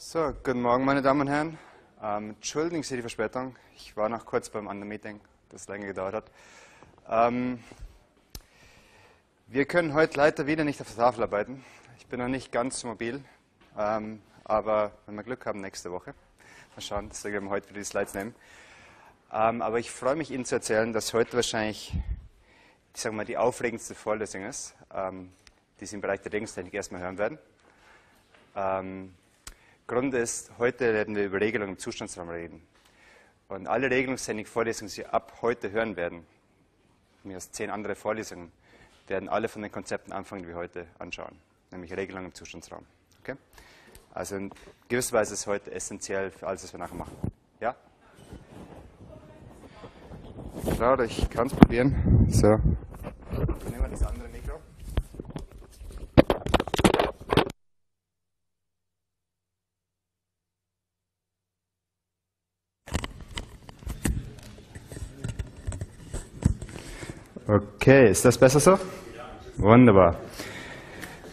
So, guten Morgen, meine Damen und Herren. Ähm, entschuldigen Sie die Verspätung. Ich war noch kurz beim anderen Meeting, das länger gedauert hat. Ähm, wir können heute leider wieder nicht auf der Tafel arbeiten. Ich bin noch nicht ganz mobil, ähm, aber wenn wir Glück haben, nächste Woche. Mal schauen, deswegen werden wir heute wieder die Slides nehmen. Ähm, aber ich freue mich, Ihnen zu erzählen, dass heute wahrscheinlich ich sage mal, die aufregendste Vorlesung ist, ähm, die Sie im Bereich der Regelungstechnik erstmal hören werden. Grund ist, heute werden wir über Regelungen im Zustandsraum reden. Und alle Regelungstechnik-Vorlesungen, die Sie ab heute hören werden, mehr als zehn andere Vorlesungen, werden alle von den Konzepten anfangen, die wir heute anschauen, nämlich Regelungen im Zustandsraum. Okay? Also in gewisser Weise ist heute essentiell für alles, was wir nachher machen. Ja? Klar, ich kann es probieren. So. Nehmen wir das andere Okay, ist das besser so? Wunderbar.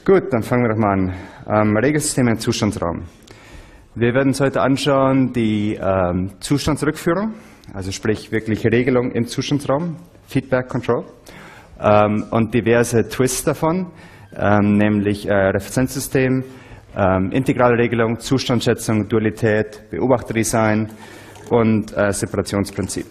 Gut, dann fangen wir doch mal an. Ähm, Regelsysteme im Zustandsraum. Wir werden uns heute anschauen die ähm, Zustandsrückführung, also sprich wirklich Regelung im Zustandsraum, Feedback Control ähm, und diverse Twists davon, ähm, nämlich äh, Referenzsystem, ähm, integrale Regelung, Zustandsschätzung, Dualität, Beobachterdesign und äh, Separationsprinzip.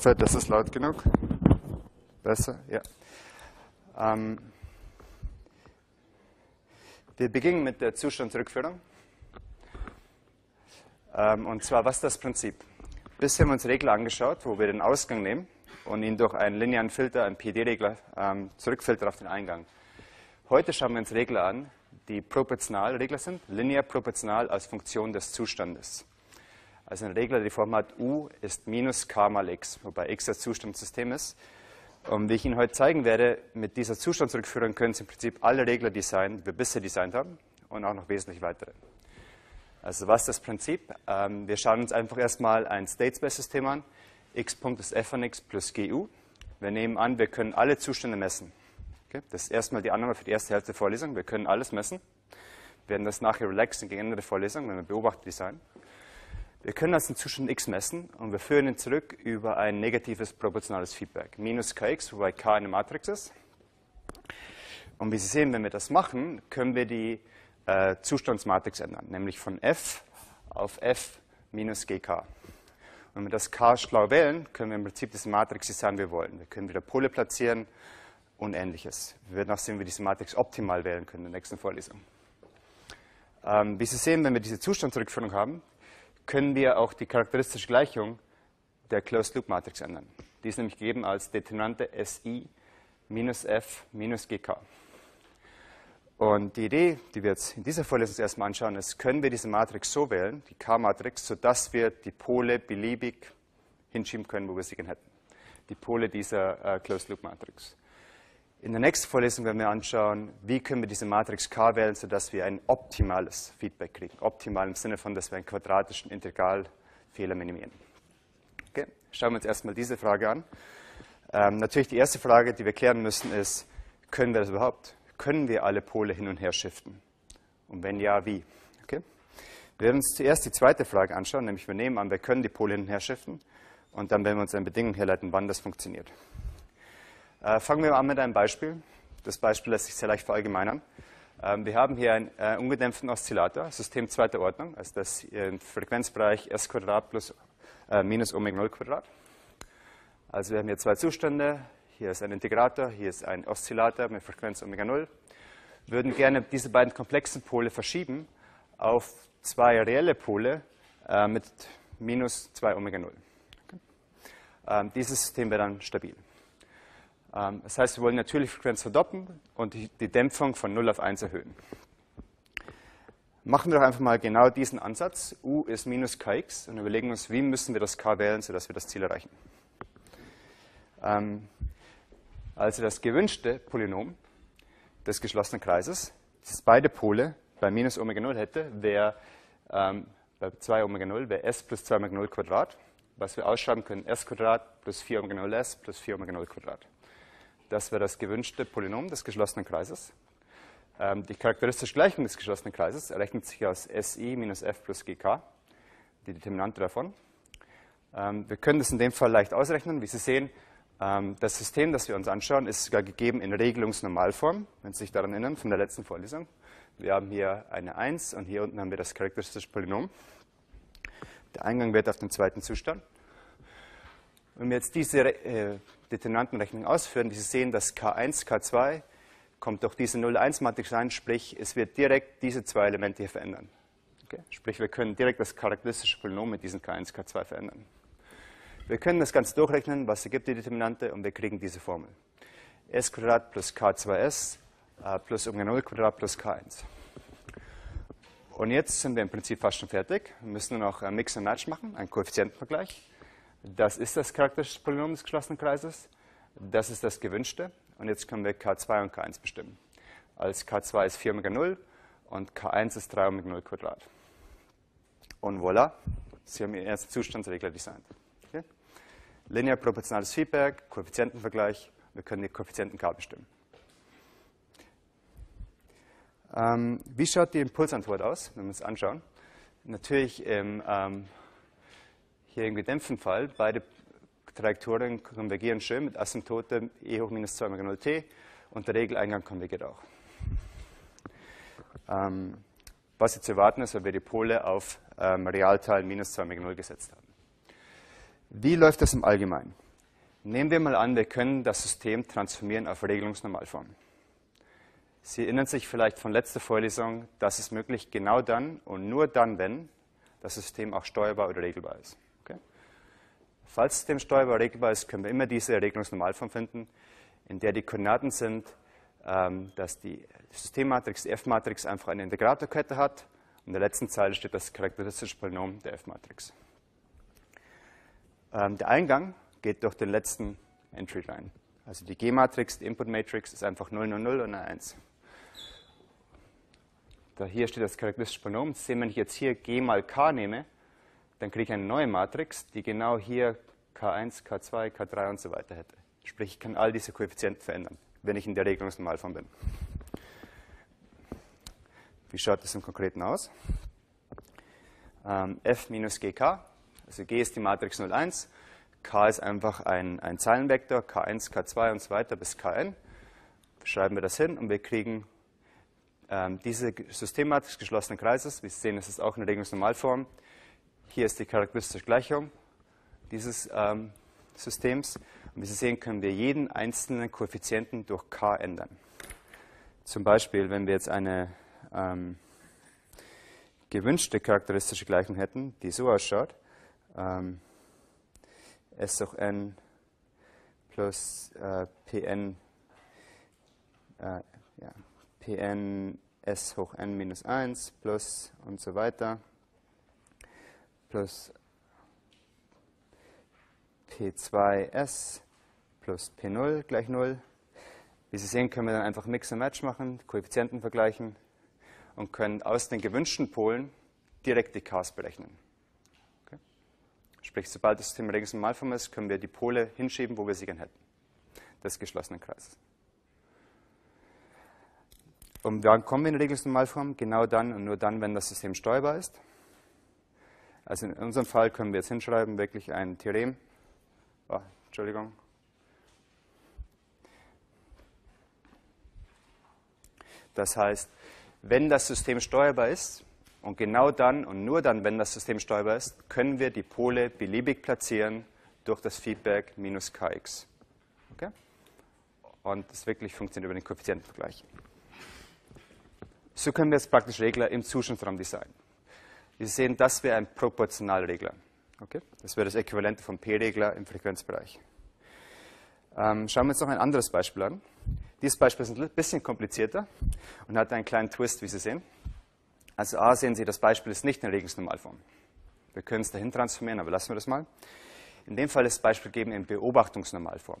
Hoffe, das ist laut genug. Besser? Ja. Ähm, wir beginnen mit der Zustandsrückführung. Ähm, und zwar, was ist das Prinzip? Bisher haben wir uns Regler angeschaut, wo wir den Ausgang nehmen und ihn durch einen linearen Filter, einen PD-Regler, ähm, zurückfiltern auf den Eingang. Heute schauen wir uns Regler an, die proportional Regler sind, linear proportional als Funktion des Zustandes. Also ein Regler, der Form hat u ist minus k mal x, wobei x das Zustandssystem ist. Und wie ich Ihnen heute zeigen werde, mit dieser Zustandsrückführung können Sie im Prinzip alle Regler designen, die wir bisher designt haben und auch noch wesentlich weitere. Also was ist das Prinzip? Ähm, wir schauen uns einfach erstmal ein State-Space-System an. x Punkt ist f von x plus gu. Wir nehmen an, wir können alle Zustände messen. Okay? Das ist erstmal die Annahme für die erste Hälfte der Vorlesung. Wir können alles messen. Wir werden das nachher relaxen gegen Ende der Vorlesung, wenn wir Beobachter designen. Wir können also den Zustand x messen und wir führen ihn zurück über ein negatives proportionales Feedback. Minus kx, wobei k eine Matrix ist. Und wie Sie sehen, wenn wir das machen, können wir die äh, Zustandsmatrix ändern, nämlich von f auf f minus gk. Und wenn wir das k schlau wählen, können wir im Prinzip diese Matrix designen, wir wollen. Wir können wieder Pole platzieren und ähnliches. Wir werden auch sehen, wie wir diese Matrix optimal wählen können in der nächsten Vorlesung. Ähm, wie Sie sehen, wenn wir diese Zustandsrückführung haben, können wir auch die charakteristische Gleichung der Closed-Loop-Matrix ändern. Die ist nämlich gegeben als Determinante SI minus F minus GK. Und die Idee, die wir jetzt in dieser Vorlesung erstmal anschauen, ist, können wir diese Matrix so wählen, die K-Matrix, sodass wir die Pole beliebig hinschieben können, wo wir sie gerne hätten. Die Pole dieser äh, Closed-Loop-Matrix. In der nächsten Vorlesung werden wir anschauen, wie können wir diese Matrix K wählen, sodass wir ein optimales Feedback kriegen. Optimal im Sinne von, dass wir einen quadratischen Integralfehler minimieren. Okay, schauen wir uns erstmal diese Frage an. Ähm, natürlich die erste Frage, die wir klären müssen, ist, können wir das überhaupt? Können wir alle Pole hin und her shiften? Und wenn ja, wie? Okay? Wir werden uns zuerst die zweite Frage anschauen, nämlich wir nehmen an, wir können die Pole hin und her shiften und dann werden wir uns eine Bedingung herleiten, wann das funktioniert. Äh, fangen wir an mit einem Beispiel. Das Beispiel lässt sich sehr leicht verallgemeinern. Ähm, wir haben hier einen äh, ungedämpften Oszillator, System zweiter Ordnung, also das im Frequenzbereich s plus äh, minus Omega 0 Quadrat. Also wir haben hier zwei Zustände. Hier ist ein Integrator, hier ist ein Oszillator mit Frequenz Omega 0. Wir würden gerne diese beiden komplexen Pole verschieben auf zwei reelle Pole äh, mit minus 2 Omega 0. Okay. Ähm, dieses System wäre dann stabil. Ähm, das heißt, wir wollen natürlich Frequenz verdoppeln und die Dämpfung von 0 auf 1 erhöhen. Machen wir doch einfach mal genau diesen Ansatz. u ist minus kx und überlegen uns, wie müssen wir das k wählen, sodass wir das Ziel erreichen. Ähm, also das gewünschte Polynom des geschlossenen Kreises, das beide Pole bei minus Omega 0 hätte, wäre ähm, bei 2 Omega 0 wäre s plus 2 Omega 0 Quadrat, was wir ausschreiben können, s Quadrat plus 4 Omega 0 s plus 4 Omega 0 Quadrat. Das wäre das gewünschte Polynom des geschlossenen Kreises. Ähm, die charakteristische Gleichung des geschlossenen Kreises errechnet sich aus SI minus F plus GK, die Determinante davon. Ähm, wir können das in dem Fall leicht ausrechnen. Wie Sie sehen, ähm, das System, das wir uns anschauen, ist sogar gegeben in Regelungsnormalform, wenn Sie sich daran erinnern, von der letzten Vorlesung. Wir haben hier eine 1 und hier unten haben wir das charakteristische Polynom. Der Eingang wird auf den zweiten Zustand. Wenn wir jetzt diese äh, Determinantenrechnung ausführen, wie Sie sehen, dass K1, K2 kommt durch diese 0-1-Matrix rein, sprich, es wird direkt diese zwei Elemente hier verändern. Okay? Sprich, wir können direkt das charakteristische Polynom mit diesen K1, K2 verändern. Wir können das Ganze durchrechnen, was ergibt die Determinante, und wir kriegen diese Formel. s plus k2s äh, plus Omega 0 Quadrat plus k1. Und jetzt sind wir im Prinzip fast schon fertig. Wir müssen nur noch ein Mix and Match machen, einen Koeffizientenvergleich. Das ist das charakteristische Polynom des geschlossenen Kreises. Das ist das gewünschte. Und jetzt können wir K2 und K1 bestimmen. Als K2 ist 4 Omega 0 und K1 ist 3 Omega 0 Quadrat. Und voilà, Sie haben Ihren ersten Zustandsregler designt. Okay? Linear proportionales Feedback, Koeffizientenvergleich, wir können die Koeffizienten K bestimmen. Ähm, wie schaut die Impulsantwort aus, wenn wir uns anschauen? Natürlich im ähm, hier im gedämpften Fall, beide Trajektorien konvergieren schön mit Asymptote e hoch minus 2 mal 0 t und der Regeleingang konvergiert auch. Ähm, was jetzt zu erwarten ist, weil wir die Pole auf ähm, Realteil minus 2 mal 0 gesetzt haben. Wie läuft das im Allgemeinen? Nehmen wir mal an, wir können das System transformieren auf Regelungsnormalform. Sie erinnern sich vielleicht von letzter Vorlesung, das ist möglich genau dann und nur dann, wenn das System auch steuerbar oder regelbar ist. Falls System steuerbar regelbar ist, können wir immer diese Regelungsnormalform finden, in der die Koordinaten sind, ähm, dass die Systemmatrix, die F-Matrix, einfach eine Integratorkette hat. In der letzten Zeile steht das charakteristische Polynom der F-Matrix. Ähm, der Eingang geht durch den letzten Entry rein. Also die G-Matrix, die Input-Matrix, ist einfach 0, 0, 0 und eine 1. Da hier steht das charakteristische Polynom. Das sehen, wenn ich jetzt hier G mal K nehme, dann kriege ich eine neue Matrix, die genau hier K1, K2, K3 und so weiter hätte. Sprich, ich kann all diese Koeffizienten verändern, wenn ich in der Regelungsnormalform bin. Wie schaut das im Konkreten aus? Ähm, F minus GK, also G ist die Matrix 01, K ist einfach ein, ein Zeilenvektor, K1, K2 und so weiter bis Kn. Schreiben wir das hin und wir kriegen ähm, diese Systemmatrix geschlossenen Kreises. Wie Sie sehen, ist es auch eine Regelungsnormalform. Hier ist die charakteristische Gleichung dieses ähm, Systems. Und wie Sie sehen, können wir jeden einzelnen Koeffizienten durch k ändern. Zum Beispiel, wenn wir jetzt eine ähm, gewünschte charakteristische Gleichung hätten, die so ausschaut, ähm, S hoch n plus äh, Pn, äh, ja, Pn S hoch n minus 1 plus und so weiter plus P2S plus P0 gleich 0. Wie Sie sehen, können wir dann einfach Mix and Match machen, Koeffizienten vergleichen und können aus den gewünschten Polen direkt die Ks berechnen. Okay? Sprich, sobald das System Regelungsnormalform ist, können wir die Pole hinschieben, wo wir sie gerne hätten, des geschlossenen Kreises. Und wann kommen wir in Regelungsnormalform? Genau dann und nur dann, wenn das System steuerbar ist. Also in unserem Fall können wir jetzt hinschreiben, wirklich ein Theorem. Oh, Entschuldigung. Das heißt, wenn das System steuerbar ist, und genau dann und nur dann, wenn das System steuerbar ist, können wir die Pole beliebig platzieren durch das Feedback minus kx. Okay? Und das wirklich funktioniert über den Koeffizientenvergleich. So können wir jetzt praktisch Regler im Zustandsraum designen. Sie sehen, das wäre ein Proportionalregler. Okay? Das wäre das Äquivalent vom P-Regler im Frequenzbereich. Ähm, schauen wir uns noch ein anderes Beispiel an. Dieses Beispiel ist ein bisschen komplizierter und hat einen kleinen Twist, wie Sie sehen. Also A sehen Sie, das Beispiel ist nicht eine Regungsnormalform. Wir können es dahin transformieren, aber lassen wir das mal. In dem Fall ist das Beispiel gegeben in Beobachtungsnormalform.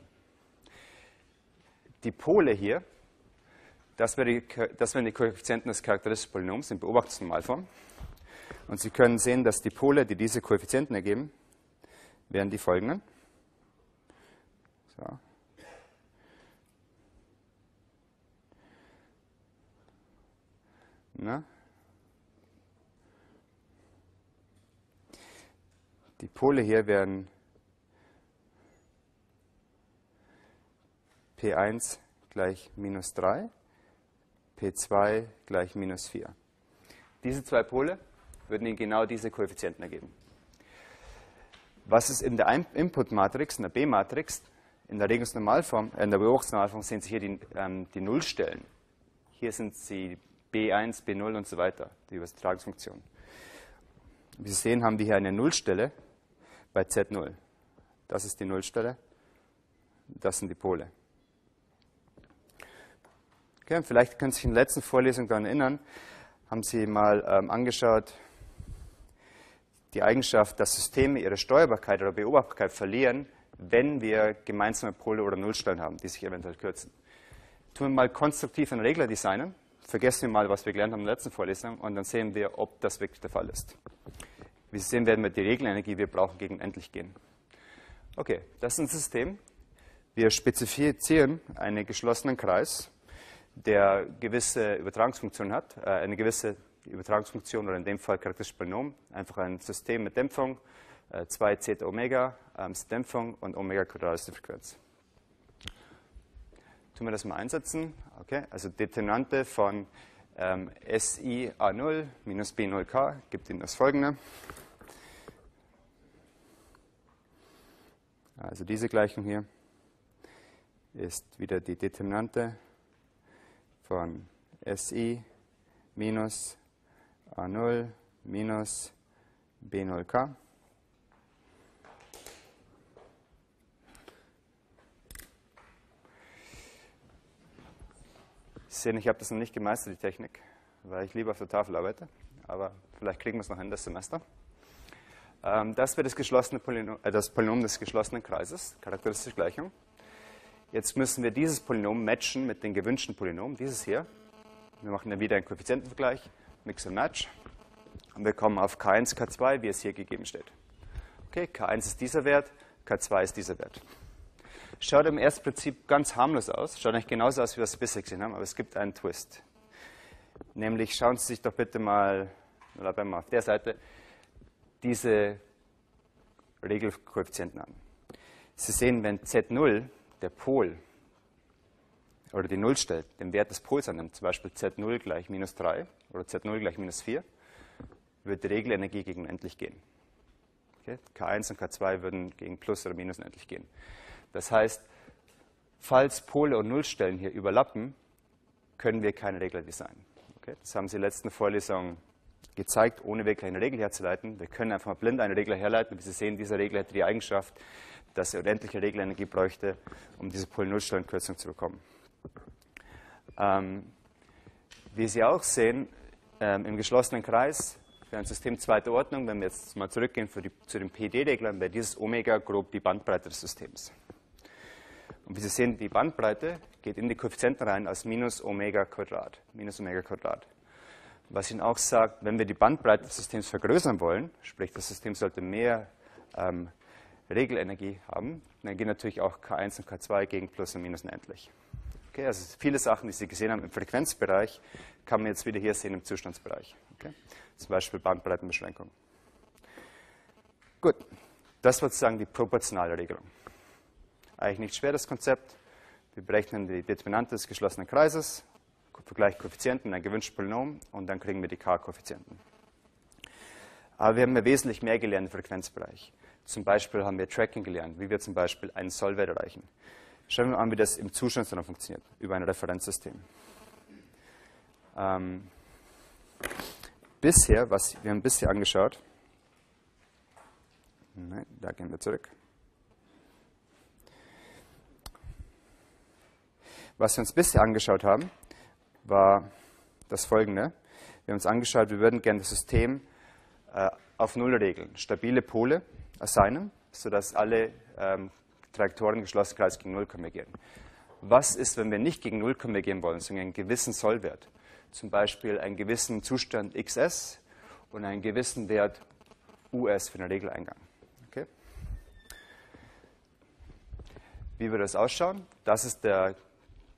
Die Pole hier, das wären die Koeffizienten des charakteristischen Polynoms in Beobachtungsnormalform. Und Sie können sehen, dass die Pole, die diese Koeffizienten ergeben, wären die folgenden. So. Na? Die Pole hier wären P1 gleich minus 3, P2 gleich minus 4. Diese zwei Pole würden Ihnen genau diese Koeffizienten ergeben. Was ist in der Input-Matrix, in der B-Matrix, in der Regungsnormalform, äh, in der Beobachtungsnormalform sehen Sie hier die, ähm, die Nullstellen. Hier sind sie B1, B0 und so weiter, die Übertragungsfunktion. Wie Sie sehen, haben wir hier eine Nullstelle bei Z0. Das ist die Nullstelle. Das sind die Pole. Okay, vielleicht können Sie sich in der letzten Vorlesung daran erinnern, haben Sie mal ähm, angeschaut, die Eigenschaft, dass Systeme ihre Steuerbarkeit oder Beobachtbarkeit verlieren, wenn wir gemeinsame Pole oder Nullstellen haben, die sich eventuell kürzen. Tun wir mal konstruktiv einen Regler designen, vergessen wir mal, was wir gelernt haben in der letzten Vorlesung, und dann sehen wir, ob das wirklich der Fall ist. Wie Sie sehen, werden wir die Regelenergie, die wir brauchen, gegen endlich gehen. Okay, das ist ein System. Wir spezifizieren einen geschlossenen Kreis, der gewisse Übertragungsfunktion hat, äh, eine gewisse Übertragungsfunktion oder in dem Fall charakteristisches Polynom, einfach ein System mit Dämpfung, äh, 2 Zeta Omega ähm, ist Dämpfung und Omega Quadrat ist die Frequenz. Tun wir das mal einsetzen. Okay, also Determinante von ähm, SI A0 minus B0K gibt Ihnen das folgende. Also diese Gleichung hier ist wieder die Determinante von SI minus A0 minus B0K. Sie sehen, ich habe das noch nicht gemeistert, die Technik, weil ich lieber auf der Tafel arbeite. Aber vielleicht kriegen wir es noch hin das Semester. Ähm, das wäre das, geschlossene Polynom, äh, das Polynom des geschlossenen Kreises, charakteristische Gleichung. Jetzt müssen wir dieses Polynom matchen mit dem gewünschten Polynom, dieses hier. Wir machen dann wieder einen Koeffizientenvergleich, Mix and Match. Und wir kommen auf K1, K2, wie es hier gegeben steht. Okay, K1 ist dieser Wert, K2 ist dieser Wert. Schaut im ersten Prinzip ganz harmlos aus, schaut eigentlich genauso aus, wie wir es bisher gesehen haben, aber es gibt einen Twist. Nämlich schauen Sie sich doch bitte mal, oder mal auf der Seite, diese Regelkoeffizienten an. Sie sehen, wenn Z0, der Pol, oder die Null stellt, den Wert des Pols annimmt, zum Beispiel Z0 gleich minus 3 oder Z0 gleich minus 4, wird die Regelenergie gegen unendlich gehen. Okay? K1 und K2 würden gegen Plus oder Minus unendlich gehen. Das heißt, falls Pole und Nullstellen hier überlappen, können wir keine Regler designen. Okay? Das haben Sie in der letzten Vorlesung gezeigt, ohne wirklich eine Regel herzuleiten. Wir können einfach mal blind eine Regel herleiten. Wie Sie sehen, dieser Regler hätte die Eigenschaft, dass er unendliche Regelenergie bräuchte, um diese Pol-Null-Stellenkürzung zu bekommen. Ähm, wie Sie auch sehen, ähm, im geschlossenen Kreis für ein System zweiter Ordnung, wenn wir jetzt mal zurückgehen die, zu den PD-Reglern, wäre dieses Omega grob die Bandbreite des Systems. Und wie Sie sehen, die Bandbreite geht in die Koeffizienten rein als minus Omega Quadrat. Minus Omega Quadrat. Was Ihnen auch sagt, wenn wir die Bandbreite des Systems vergrößern wollen, sprich das System sollte mehr ähm, Regelenergie haben, dann gehen natürlich auch K1 und K2 gegen Plus und Minus unendlich. Okay, also viele Sachen, die Sie gesehen haben im Frequenzbereich, kann man jetzt wieder hier sehen im Zustandsbereich. Okay? Zum Beispiel Bandbreitenbeschränkung. Gut, das wird sozusagen die proportionale Regelung. Eigentlich nicht schwer, das Konzept. Wir berechnen die Determinante des geschlossenen Kreises, vergleichen Koeffizienten, ein gewünschtes Polynom und dann kriegen wir die K-Koeffizienten. Aber wir haben ja wesentlich mehr gelernt im Frequenzbereich. Zum Beispiel haben wir Tracking gelernt, wie wir zum Beispiel einen Sollwert erreichen. Schauen wir an, wie das im Zustandsraum funktioniert, über ein Referenzsystem. Ähm, bisher, was wir haben bisher angeschaut, nein, da gehen wir zurück. Was wir uns bisher angeschaut haben, war das folgende. Wir haben uns angeschaut, wir würden gerne das System äh, auf Null regeln, stabile Pole assignen, sodass alle ähm, Trajektoren geschlossen Kreis gegen Null konvergieren. Was ist, wenn wir nicht gegen Null konvergieren wollen, sondern einen gewissen Sollwert? Zum Beispiel einen gewissen Zustand XS und einen gewissen Wert US für den Regeleingang. Okay? Wie würde das ausschauen? Das ist der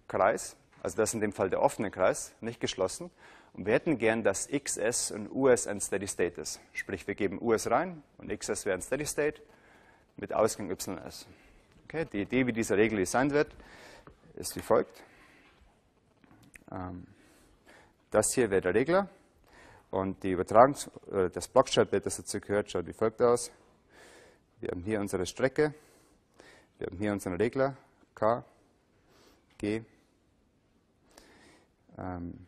Kreis, also das ist in dem Fall der offene Kreis, nicht geschlossen. Und wir hätten gern, dass XS und US ein Steady State ist. Sprich, wir geben US rein und XS wäre ein Steady State mit Ausgang YS. Okay? Die Idee, wie diese Regel designt wird, ist wie folgt. Ähm, das hier wäre der Regler und die Übertragungs äh, das Blockschaltbild, das dazu gehört, schaut wie folgt aus. Wir haben hier unsere Strecke, wir haben hier unseren Regler K, G, ähm,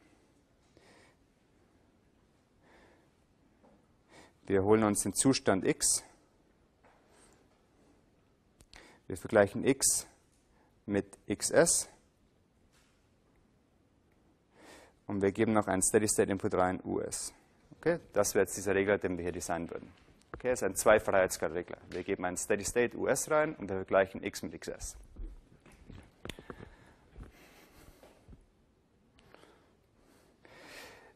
wir holen uns den Zustand x, wir vergleichen x mit xs und wir geben noch einen Steady-State-Input rein, US. Okay? Das wäre jetzt dieser Regler, den wir hier designen würden. Okay, das ist ein Zwei-Freiheitsgrad-Regler. Wir geben einen Steady-State US rein und wir vergleichen x mit xs.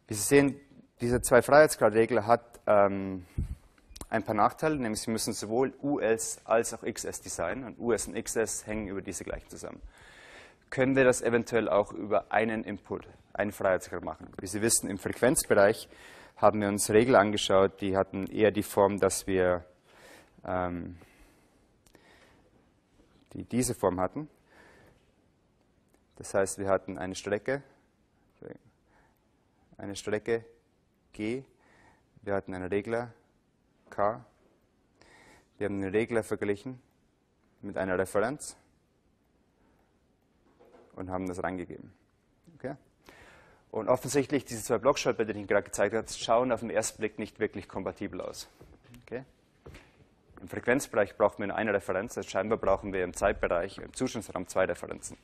Wie Sie sehen, diese Zwei-Freiheitsgrad-Regel hat ähm, ein paar Nachteile, nämlich Sie müssen sowohl US als auch XS designen und US und XS hängen über diese gleich zusammen. Können wir das eventuell auch über einen Input, einen Freiheitsgrad machen? Wie Sie wissen, im Frequenzbereich haben wir uns Regeln angeschaut, die hatten eher die Form, dass wir ähm, die diese Form hatten. Das heißt, wir hatten eine Strecke, eine Strecke G, wir hatten einen Regler K. Wir haben den Regler verglichen mit einer Referenz und haben das reingegeben. Okay? Und offensichtlich, diese zwei Blockschaltbilder, die ich gerade gezeigt habe, schauen auf den ersten Blick nicht wirklich kompatibel aus. Okay? Im Frequenzbereich brauchen wir nur eine Referenz, also scheinbar brauchen wir im Zeitbereich, im Zustandsraum zwei Referenzen.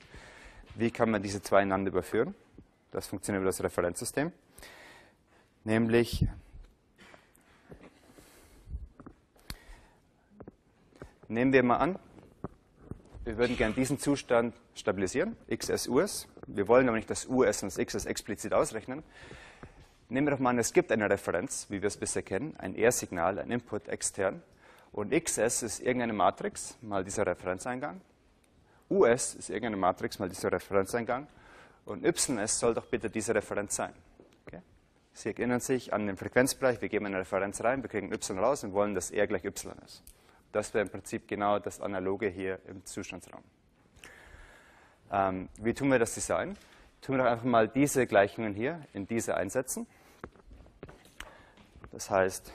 Wie kann man diese zwei einander überführen? Das funktioniert über das Referenzsystem. Nämlich Nehmen wir mal an, wir würden gerne diesen Zustand stabilisieren, XS US. Wir wollen aber nicht das US und das XS explizit ausrechnen. Nehmen wir doch mal an, es gibt eine Referenz, wie wir es bisher kennen, ein R-Signal, ein Input extern. Und XS ist irgendeine Matrix, mal dieser Referenzeingang. US ist irgendeine Matrix, mal dieser Referenzeingang. Und YS soll doch bitte diese Referenz sein. Okay? Sie erinnern sich an den Frequenzbereich, wir geben eine Referenz rein, wir kriegen Y raus und wollen, dass R gleich Y ist. Das wäre im Prinzip genau das Analoge hier im Zustandsraum. Ähm, wie tun wir das Design? Tun wir doch einfach mal diese Gleichungen hier in diese einsetzen. Das heißt,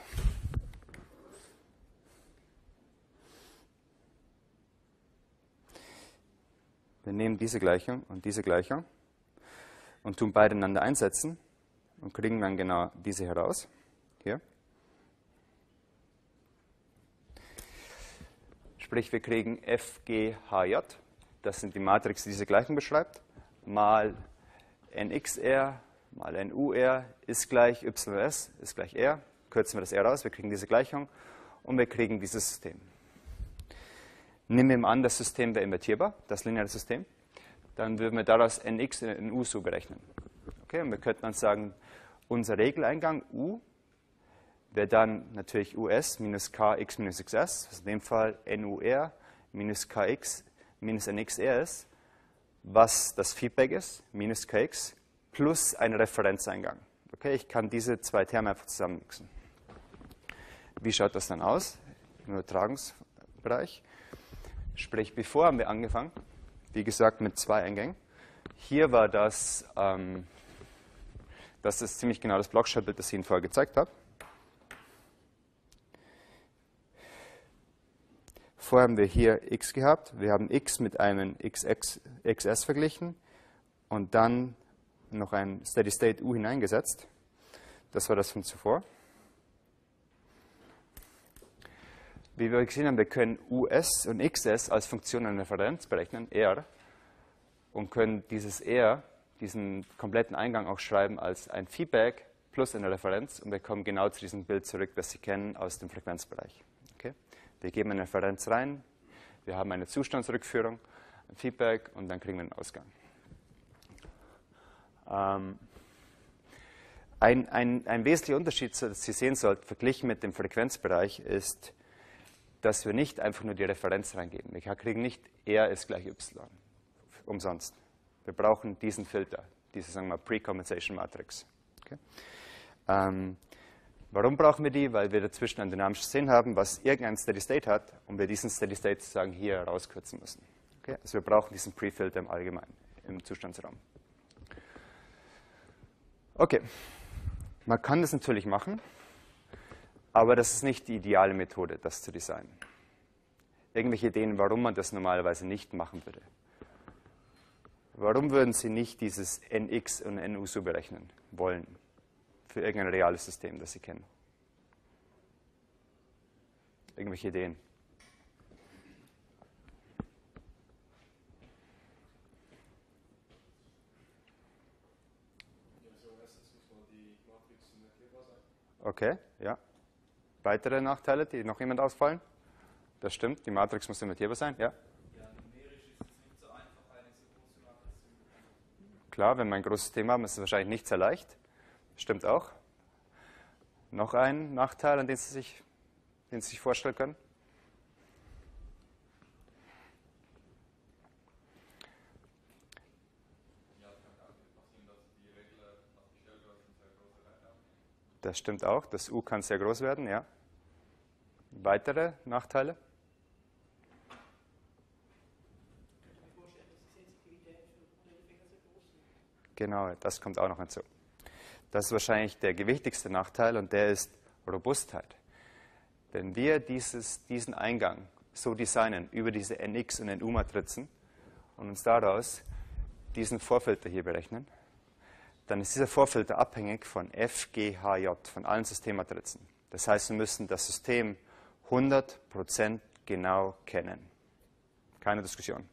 wir nehmen diese Gleichung und diese Gleichung und tun beide einander einsetzen und kriegen dann genau diese heraus. Hier. Sprich, wir kriegen FGHJ, das sind die Matrix, die diese Gleichung beschreibt, mal NXR mal NUR ist gleich YS ist gleich R. Kürzen wir das R raus, wir kriegen diese Gleichung und wir kriegen dieses System. Nehmen wir an, das System wäre invertierbar, das lineare System, dann würden wir daraus NX in NU so berechnen. Okay, und wir könnten dann sagen, unser Regeleingang U wäre dann natürlich US minus Kx minus XS, was in dem Fall NUR minus Kx minus NXR ist, was das Feedback ist, minus Kx, plus ein Referenzeingang. Okay, ich kann diese zwei Terme einfach zusammenmixen. Wie schaut das dann aus im Übertragungsbereich? Sprich, bevor haben wir angefangen, wie gesagt, mit zwei Eingängen. Hier war das, ähm, das ist ziemlich genau das Blockschaltbild, das ich Ihnen vorher gezeigt habe. Vorher haben wir hier x gehabt. Wir haben x mit einem xx, xs verglichen und dann noch ein Steady State u hineingesetzt. Das war das von zuvor. Wie wir gesehen haben, wir können us und xs als Funktion einer Referenz berechnen, r, und können dieses r, diesen kompletten Eingang auch schreiben als ein Feedback plus eine Referenz und wir kommen genau zu diesem Bild zurück, das Sie kennen aus dem Frequenzbereich. Okay? Wir geben eine Referenz rein, wir haben eine Zustandsrückführung, ein Feedback und dann kriegen wir einen Ausgang. Ähm, ein, ein, ein, wesentlicher Unterschied, den Sie sehen sollten, verglichen mit dem Frequenzbereich, ist, dass wir nicht einfach nur die Referenz reingeben. Wir kriegen nicht R ist gleich Y umsonst. Wir brauchen diesen Filter, diese Pre-Compensation Matrix. Okay? Ähm, warum brauchen wir die? Weil wir dazwischen ein dynamisches Sehen haben, was irgendein Steady State hat und wir diesen Steady State sozusagen hier rauskürzen müssen. Okay? Also wir brauchen diesen Pre-Filter im Allgemeinen, im Zustandsraum. Okay, man kann das natürlich machen, aber das ist nicht die ideale Methode, das zu designen. Irgendwelche Ideen, warum man das normalerweise nicht machen würde. Warum würden Sie nicht dieses nx und nu so berechnen wollen für irgendein reales System, das Sie kennen? Irgendwelche Ideen? Okay, ja. Weitere Nachteile, die noch jemand ausfallen? Das stimmt, die Matrix muss invertierbar sein, ja. Klar, wenn wir ein großes Thema haben, ist es wahrscheinlich nicht sehr leicht. Stimmt auch. Noch ein Nachteil, an den Sie sich, den Sie sich vorstellen können? Das stimmt auch. Das U kann sehr groß werden, ja. Weitere Nachteile? Genau, das kommt auch noch hinzu. Das ist wahrscheinlich der gewichtigste Nachteil und der ist Robustheit. Wenn wir dieses, diesen Eingang so designen über diese NX und NU-Matrizen und uns daraus diesen Vorfilter hier berechnen, dann ist dieser Vorfilter abhängig von F, G, H, J, von allen Systemmatrizen. Das heißt, wir müssen das System 100% genau kennen. Keine Diskussion.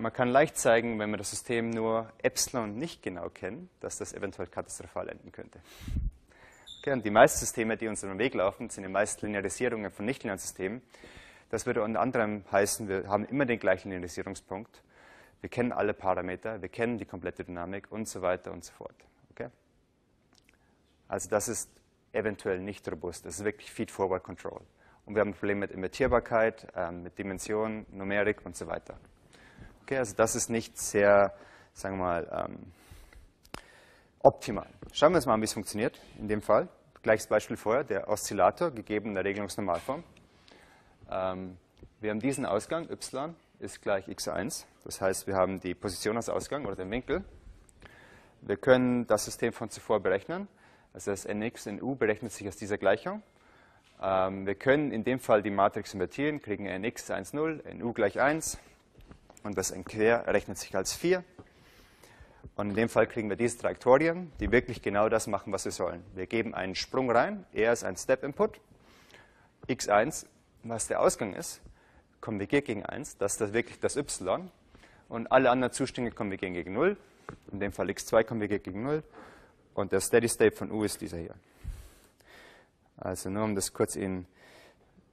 Man kann leicht zeigen, wenn wir das System nur Epsilon nicht genau kennen, dass das eventuell katastrophal enden könnte. Okay, und die meisten Systeme, die uns über den Weg laufen, sind die meisten Linearisierungen von nichtlinearen Systemen. Das würde unter anderem heißen, wir haben immer den gleichen Linearisierungspunkt. Wir kennen alle Parameter, wir kennen die komplette Dynamik und so weiter und so fort. Okay? Also das ist eventuell nicht robust. Das ist wirklich Feed-Forward Control. Und wir haben ein Problem mit Invertierbarkeit, ähm, mit Dimensionen, Numerik und so weiter. Okay, also das ist nicht sehr, sagen wir mal, ähm, optimal. Schauen wir uns mal an, wie es funktioniert in dem Fall. Gleiches Beispiel vorher, der Oszillator, gegeben in der Regelungsnormalform. Ähm, wir haben diesen Ausgang, y ist gleich x1. Das heißt, wir haben die Position als Ausgang oder den Winkel. Wir können das System von zuvor berechnen. Also das nx in u berechnet sich aus dieser Gleichung. Ähm, wir können in dem Fall die Matrix invertieren, kriegen nx 1, 0, nu gleich 1 und das n quer rechnet sich als 4. Und in dem Fall kriegen wir diese Trajektorien, die wirklich genau das machen, was wir sollen. Wir geben einen Sprung rein, er ist ein Step-Input, x1, was der Ausgang ist, konvergiert gegen 1, das ist wirklich das y. Und alle anderen Zustände konvergieren gegen 0. In dem Fall x2 konvergiert gegen 0. Und der Steady State von u ist dieser hier. Also nur um das kurz Ihnen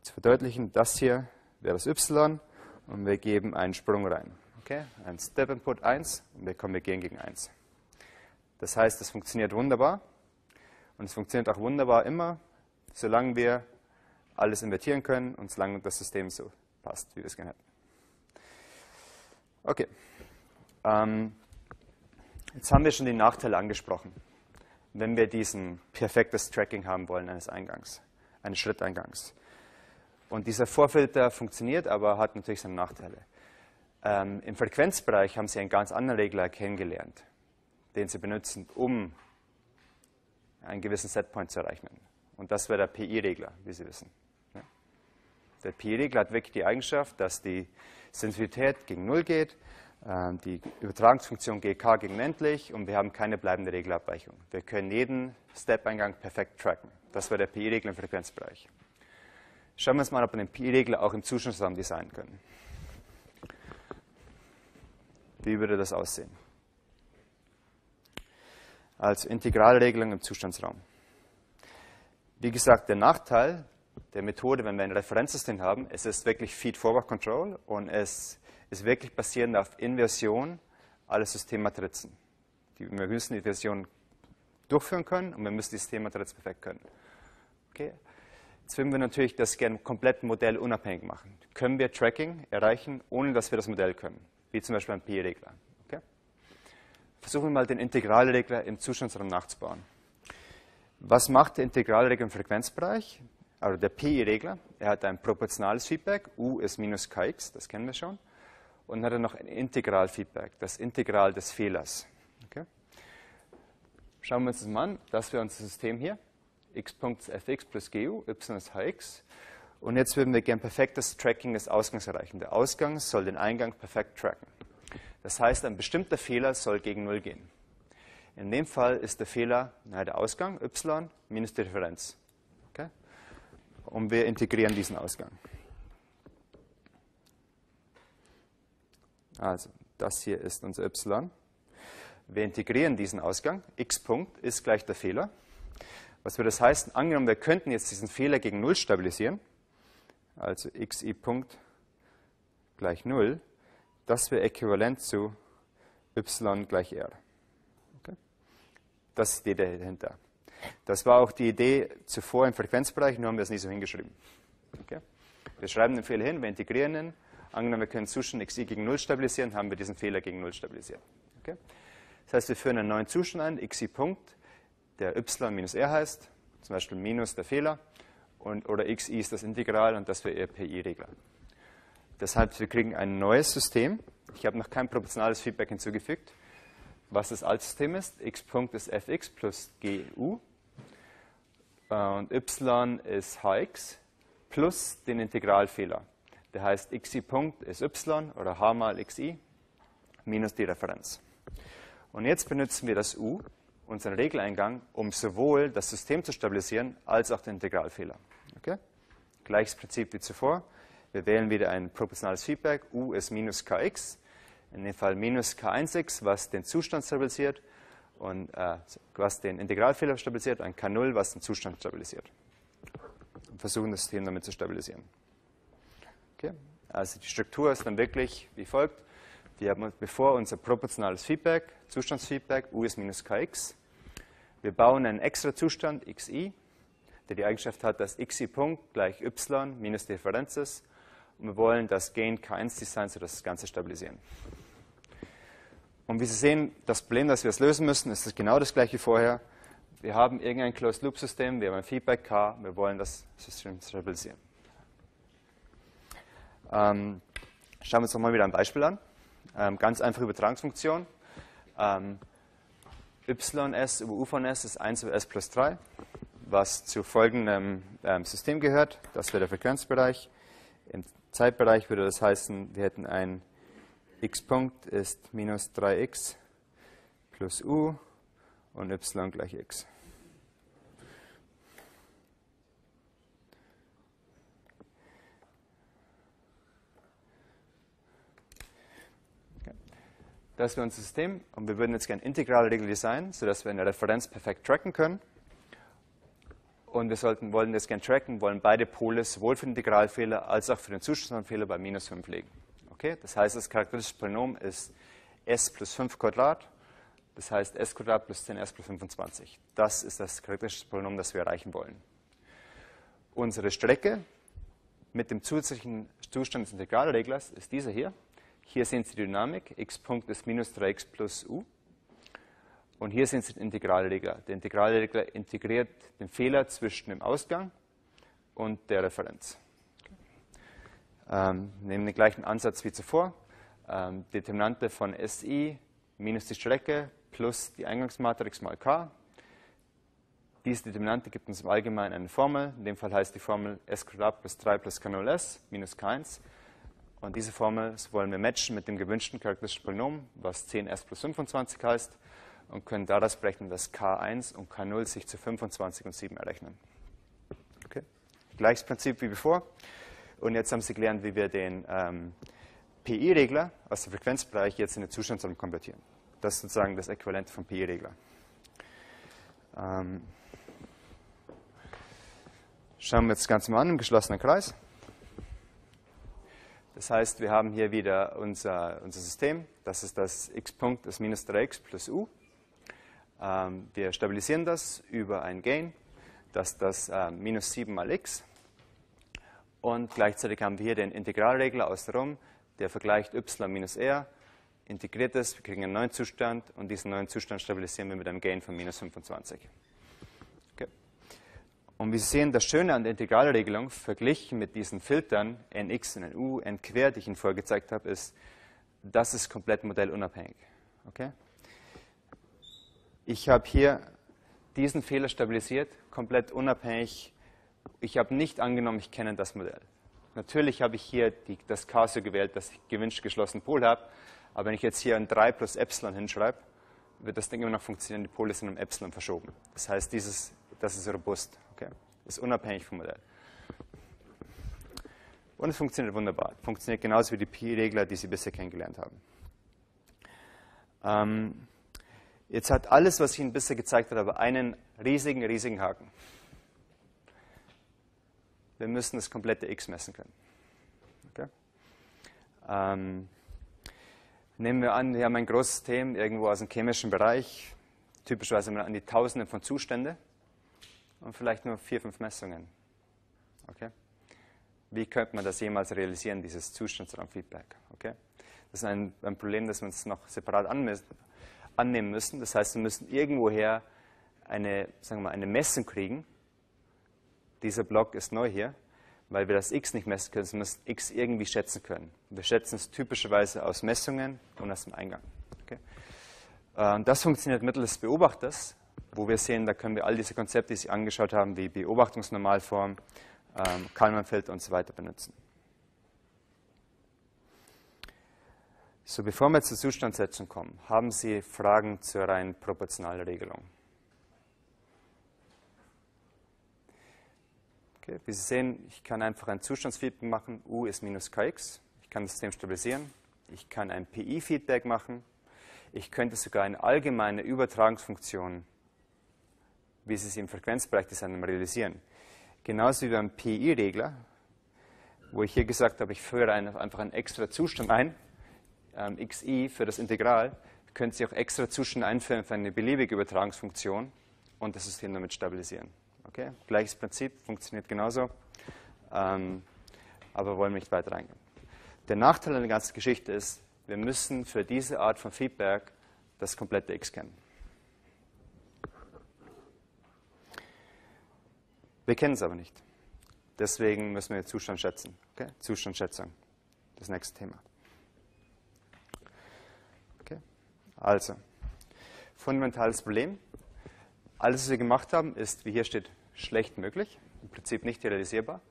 zu verdeutlichen, das hier wäre das y und wir geben einen Sprung rein. Okay? Ein Step Input 1 und wir konvergieren gegen 1. Das heißt, es funktioniert wunderbar und es funktioniert auch wunderbar immer, solange wir alles invertieren können und solange das System so passt, wie wir es gerne hätten. Okay. Ähm, jetzt haben wir schon die Nachteile angesprochen, wenn wir diesen perfektes Tracking haben wollen eines Eingangs, eines Schritteingangs. Und dieser Vorfilter funktioniert, aber hat natürlich seine Nachteile. Ähm, Im Frequenzbereich haben Sie einen ganz anderen Regler kennengelernt, den Sie benutzen, um einen gewissen Setpoint zu erreichen. Und das wäre der PI-Regler, wie Sie wissen. Ja. Der PI-Regler hat wirklich die Eigenschaft, dass die Sensitivität gegen Null geht, äh, die Übertragungsfunktion GK gegen endlich und wir haben keine bleibende Regelabweichung. Wir können jeden Step-Eingang perfekt tracken. Das wäre der PI-Regler im Frequenzbereich. Schauen wir uns mal, ob wir den Pi-Regler auch im Zustandsraum designen können. Wie würde das aussehen? Also Integralregelung im Zustandsraum. Wie gesagt, der Nachteil der Methode, wenn wir ein Referenzsystem haben, es ist wirklich Feed-Forward Control und es ist wirklich basierend auf Inversion aller Systemmatrizen. Wir müssen die Version durchführen können und wir müssen die Systemmatrizen perfekt können. Okay. Jetzt würden wir natürlich das gerne komplett modellunabhängig machen. Können wir Tracking erreichen, ohne dass wir das Modell können, wie zum Beispiel ein Pi-Regler. Okay. Versuchen wir mal den Integralregler im Zustandsraum nachzubauen. Was macht der Integralregler im Frequenzbereich? Also der Pi-Regler, er hat ein proportionales Feedback, U ist minus kx, das kennen wir schon. Und dann hat er noch ein Integralfeedback, das Integral des Fehlers. Okay. Schauen wir uns das mal an, das wäre unser System hier x.fx plus gu, y ist hx. Und jetzt würden wir gern perfektes Tracking des Ausgangs erreichen. Der Ausgang soll den Eingang perfekt tracken. Das heißt, ein bestimmter Fehler soll gegen 0 gehen. In dem Fall ist der Fehler na, der Ausgang, y, minus die Differenz. Okay? Und wir integrieren diesen Ausgang. Also, das hier ist unser y. Wir integrieren diesen Ausgang. x Punkt ist gleich der Fehler. Was würde das heißen? Angenommen, wir könnten jetzt diesen Fehler gegen 0 stabilisieren, also xi Punkt gleich 0, das wäre äquivalent zu y gleich r. Okay? Das ist die Idee dahinter. Das war auch die Idee zuvor im Frequenzbereich, nur haben wir es nie so hingeschrieben. Okay? Wir schreiben den Fehler hin, wir integrieren ihn. Angenommen, wir können Zustand xi gegen 0 stabilisieren, haben wir diesen Fehler gegen 0 stabilisiert. Okay? Das heißt, wir führen einen neuen Zustand ein, xi Punkt der y minus r heißt, zum Beispiel minus der Fehler, und, oder xi ist das Integral und das wäre ihr pi-Regler. Deshalb, wir kriegen ein neues System. Ich habe noch kein proportionales Feedback hinzugefügt. Was das Altsystem ist, x Punkt ist fx plus gu und y ist hx plus den Integralfehler. Der heißt xi Punkt ist y oder h mal xi minus die Referenz. Und jetzt benutzen wir das u unseren Regeleingang, um sowohl das System zu stabilisieren, als auch den Integralfehler. Okay? Gleiches Prinzip wie zuvor. Wir wählen wieder ein proportionales Feedback. U ist minus Kx, in dem Fall minus K1x, was den Zustand stabilisiert und äh, was den Integralfehler stabilisiert, ein K0, was den Zustand stabilisiert. Und versuchen das System damit zu stabilisieren. Okay? Also die Struktur ist dann wirklich wie folgt. Wir haben bevor unser proportionales Feedback, Zustandsfeedback, U ist minus Kx. Wir bauen einen extra Zustand, xi, der die Eigenschaft hat, dass xi Punkt gleich y minus Differenz ist. Und wir wollen das Gain K1 designen, sodass das Ganze stabilisieren. Und wie Sie sehen, das Problem, das wir jetzt lösen müssen, ist genau das gleiche wie vorher. Wir haben irgendein Closed-Loop-System, wir haben ein Feedback K, wir wollen das System stabilisieren. Ähm, schauen wir uns nochmal wieder ein Beispiel an. Ähm, ganz einfache Übertragungsfunktion. Ähm, ys über u von s ist 1 über s plus 3, was zu folgendem ähm, System gehört. Das wäre der Frequenzbereich. Im Zeitbereich würde das heißen, wir hätten ein x-Punkt ist minus 3x plus u und y gleich x. Das wäre unser System und wir würden jetzt gerne integrale Regeln designen, sodass wir eine Referenz perfekt tracken können. Und wir sollten, wollen das gerne tracken, wollen beide Pole sowohl für den Integralfehler als auch für den Zustandsfehler bei minus 5 legen. Okay? Das heißt, das charakteristische Polynom ist s plus 5 Quadrat. Das heißt s Quadrat plus 10s plus 25. Das ist das charakteristische Polynom, das wir erreichen wollen. Unsere Strecke mit dem zusätzlichen Zustand des Integralreglers ist dieser hier. Hier sehen Sie die Dynamik. x Punkt ist minus 3x plus u. Und hier sind Sie den Integralregler. Der Integralregler integriert den Fehler zwischen dem Ausgang und der Referenz. Ähm, nehmen den gleichen Ansatz wie zuvor. Ähm, Determinante von SI minus die Strecke plus die Eingangsmatrix mal k. Diese Determinante gibt uns im Allgemeinen eine Formel. In dem Fall heißt die Formel s plus 3 plus k0s minus k1. Und diese Formel wollen wir matchen mit dem gewünschten charakteristischen Polynom, was 10s plus 25 heißt, und können daraus berechnen, dass k1 und k0 sich zu 25 und 7 errechnen. Okay. Gleiches Prinzip wie bevor. Und jetzt haben Sie gelernt, wie wir den ähm, PI-Regler aus dem Frequenzbereich jetzt in den Zustandsraum konvertieren. Das ist sozusagen das Äquivalent vom PI-Regler. Ähm, schauen wir jetzt das Ganze mal an im geschlossenen Kreis. Das heißt, wir haben hier wieder unser, unser System. Das ist das x-Punkt, das minus 3x plus u. Ähm, wir stabilisieren das über ein Gain, das das äh, minus 7 mal x. Und gleichzeitig haben wir hier den Integralregler außenrum, der vergleicht y minus r, integriert es, wir kriegen einen neuen Zustand und diesen neuen Zustand stabilisieren wir mit einem Gain von minus 25. Und wir sehen, das Schöne an der Integralregelung verglichen mit diesen Filtern nx und nu, n quer, die ich Ihnen vorher gezeigt habe, ist, das ist komplett modellunabhängig. Okay? Ich habe hier diesen Fehler stabilisiert, komplett unabhängig. Ich habe nicht angenommen, ich kenne das Modell. Natürlich habe ich hier die, das Casio gewählt, dass ich gewünscht geschlossenen Pol habe. Aber wenn ich jetzt hier ein 3 plus Epsilon hinschreibe, wird das Ding immer noch funktionieren. Die Pole sind um Epsilon verschoben. Das heißt, dieses, das ist robust. Okay? Ist unabhängig vom Modell. Und es funktioniert wunderbar. Funktioniert genauso wie die Pi-Regler, die Sie bisher kennengelernt haben. Ähm, Jetzt hat alles, was ich Ihnen bisher gezeigt habe, aber einen riesigen, riesigen Haken. Wir müssen das komplette x messen können. Okay? Ähm, nehmen wir an, wir haben ein großes System irgendwo aus dem chemischen Bereich, typischerweise an die Tausende von Zuständen und vielleicht nur vier, fünf Messungen. Okay? Wie könnte man das jemals realisieren, dieses Zustandsraumfeedback? Okay? Das ist ein, ein Problem, das wir uns noch separat annehmen müssen. Das heißt, wir müssen irgendwoher eine, sagen wir mal, eine Messung kriegen. Dieser Block ist neu hier, weil wir das x nicht messen können. Wir müssen x irgendwie schätzen können. Wir schätzen es typischerweise aus Messungen und aus dem Eingang. Okay? Äh, das funktioniert mittels Beobachters, wo wir sehen, da können wir all diese Konzepte, die Sie angeschaut haben, wie Beobachtungsnormalform, ähm, Kalman-Filter und so weiter benutzen. So, bevor wir zur Zustandsetzung kommen, haben Sie Fragen zur rein proportionalen Regelung? Okay, wie Sie sehen, ich kann einfach ein Zustandsfeedback machen, U ist minus Kx. Ich kann das System stabilisieren. Ich kann ein PI-Feedback machen. Ich könnte sogar eine allgemeine Übertragungsfunktion, wie Sie sie im Frequenzbereich designen, realisieren. Genauso wie beim PI-Regler, wo ich hier gesagt habe, ich führe einfach einen extra Zustand ein, ähm, xi für das Integral, können Sie auch extra Zustände einführen für eine beliebige Übertragungsfunktion und das System damit stabilisieren. Okay? Gleiches Prinzip, funktioniert genauso, ähm, aber wollen wir nicht weiter eingehen. Der Nachteil an der ganzen Geschichte ist, wir müssen für diese Art von Feedback das komplette x kennen. Wir kennen es aber nicht. Deswegen müssen wir Zustand schätzen. Okay? Zustandschätzung, das nächste Thema. Also, fundamentales Problem. Alles, was wir gemacht haben, ist, wie hier steht, schlecht möglich, im Prinzip nicht realisierbar,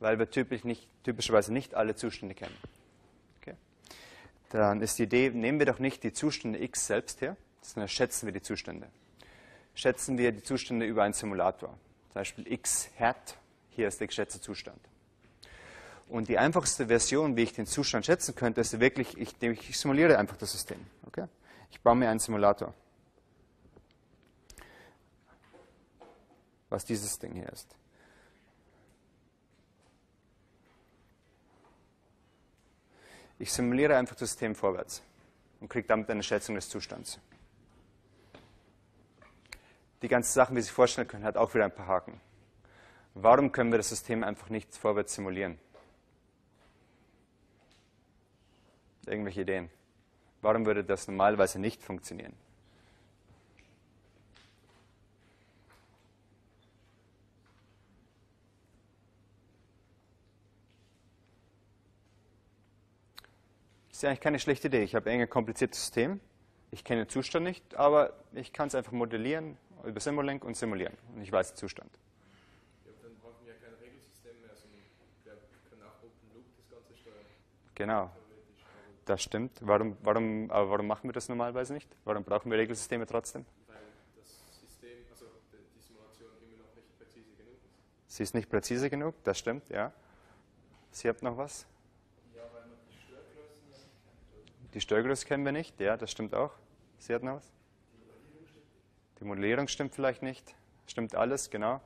weil wir typisch nicht, typischerweise nicht alle Zustände kennen. Okay. Dann ist die Idee, nehmen wir doch nicht die Zustände x selbst her, sondern schätzen wir die Zustände. Schätzen wir die Zustände über einen Simulator. Zum Beispiel x hat, hier ist der geschätzte Zustand. Und die einfachste Version, wie ich den Zustand schätzen könnte, ist wirklich, ich, ich simuliere einfach das System. Okay? Ich baue mir einen Simulator. Was dieses Ding hier ist. Ich simuliere einfach das System vorwärts und kriege damit eine Schätzung des Zustands. Die ganzen Sachen, wie Sie sich vorstellen können, hat auch wieder ein paar Haken. Warum können wir das System einfach nicht vorwärts simulieren? Irgendwelche Ideen? Warum würde das normalerweise nicht funktionieren? Das ist eigentlich keine schlechte Idee. Ich habe ein kompliziertes System. Ich kenne den Zustand nicht, aber ich kann es einfach modellieren über Simulink und simulieren. Und ich weiß den Zustand. Ja, dann brauchen wir ja kein Regelsystem mehr, sondern wir können auch Open Loop das Ganze steuern. Genau. Das stimmt. Warum, warum, aber warum machen wir das normalerweise nicht? Warum brauchen wir Regelsysteme trotzdem? Weil das System, also die Simulation immer noch nicht präzise genug ist. Sie ist nicht präzise genug, das stimmt, ja. Sie habt noch was? Ja, weil man die Störgrößen ja nicht kennt. Die Störgröße kennen wir nicht, ja, das stimmt auch. Sie hat noch was? Die Modellierung stimmt vielleicht nicht. Stimmt alles, genau.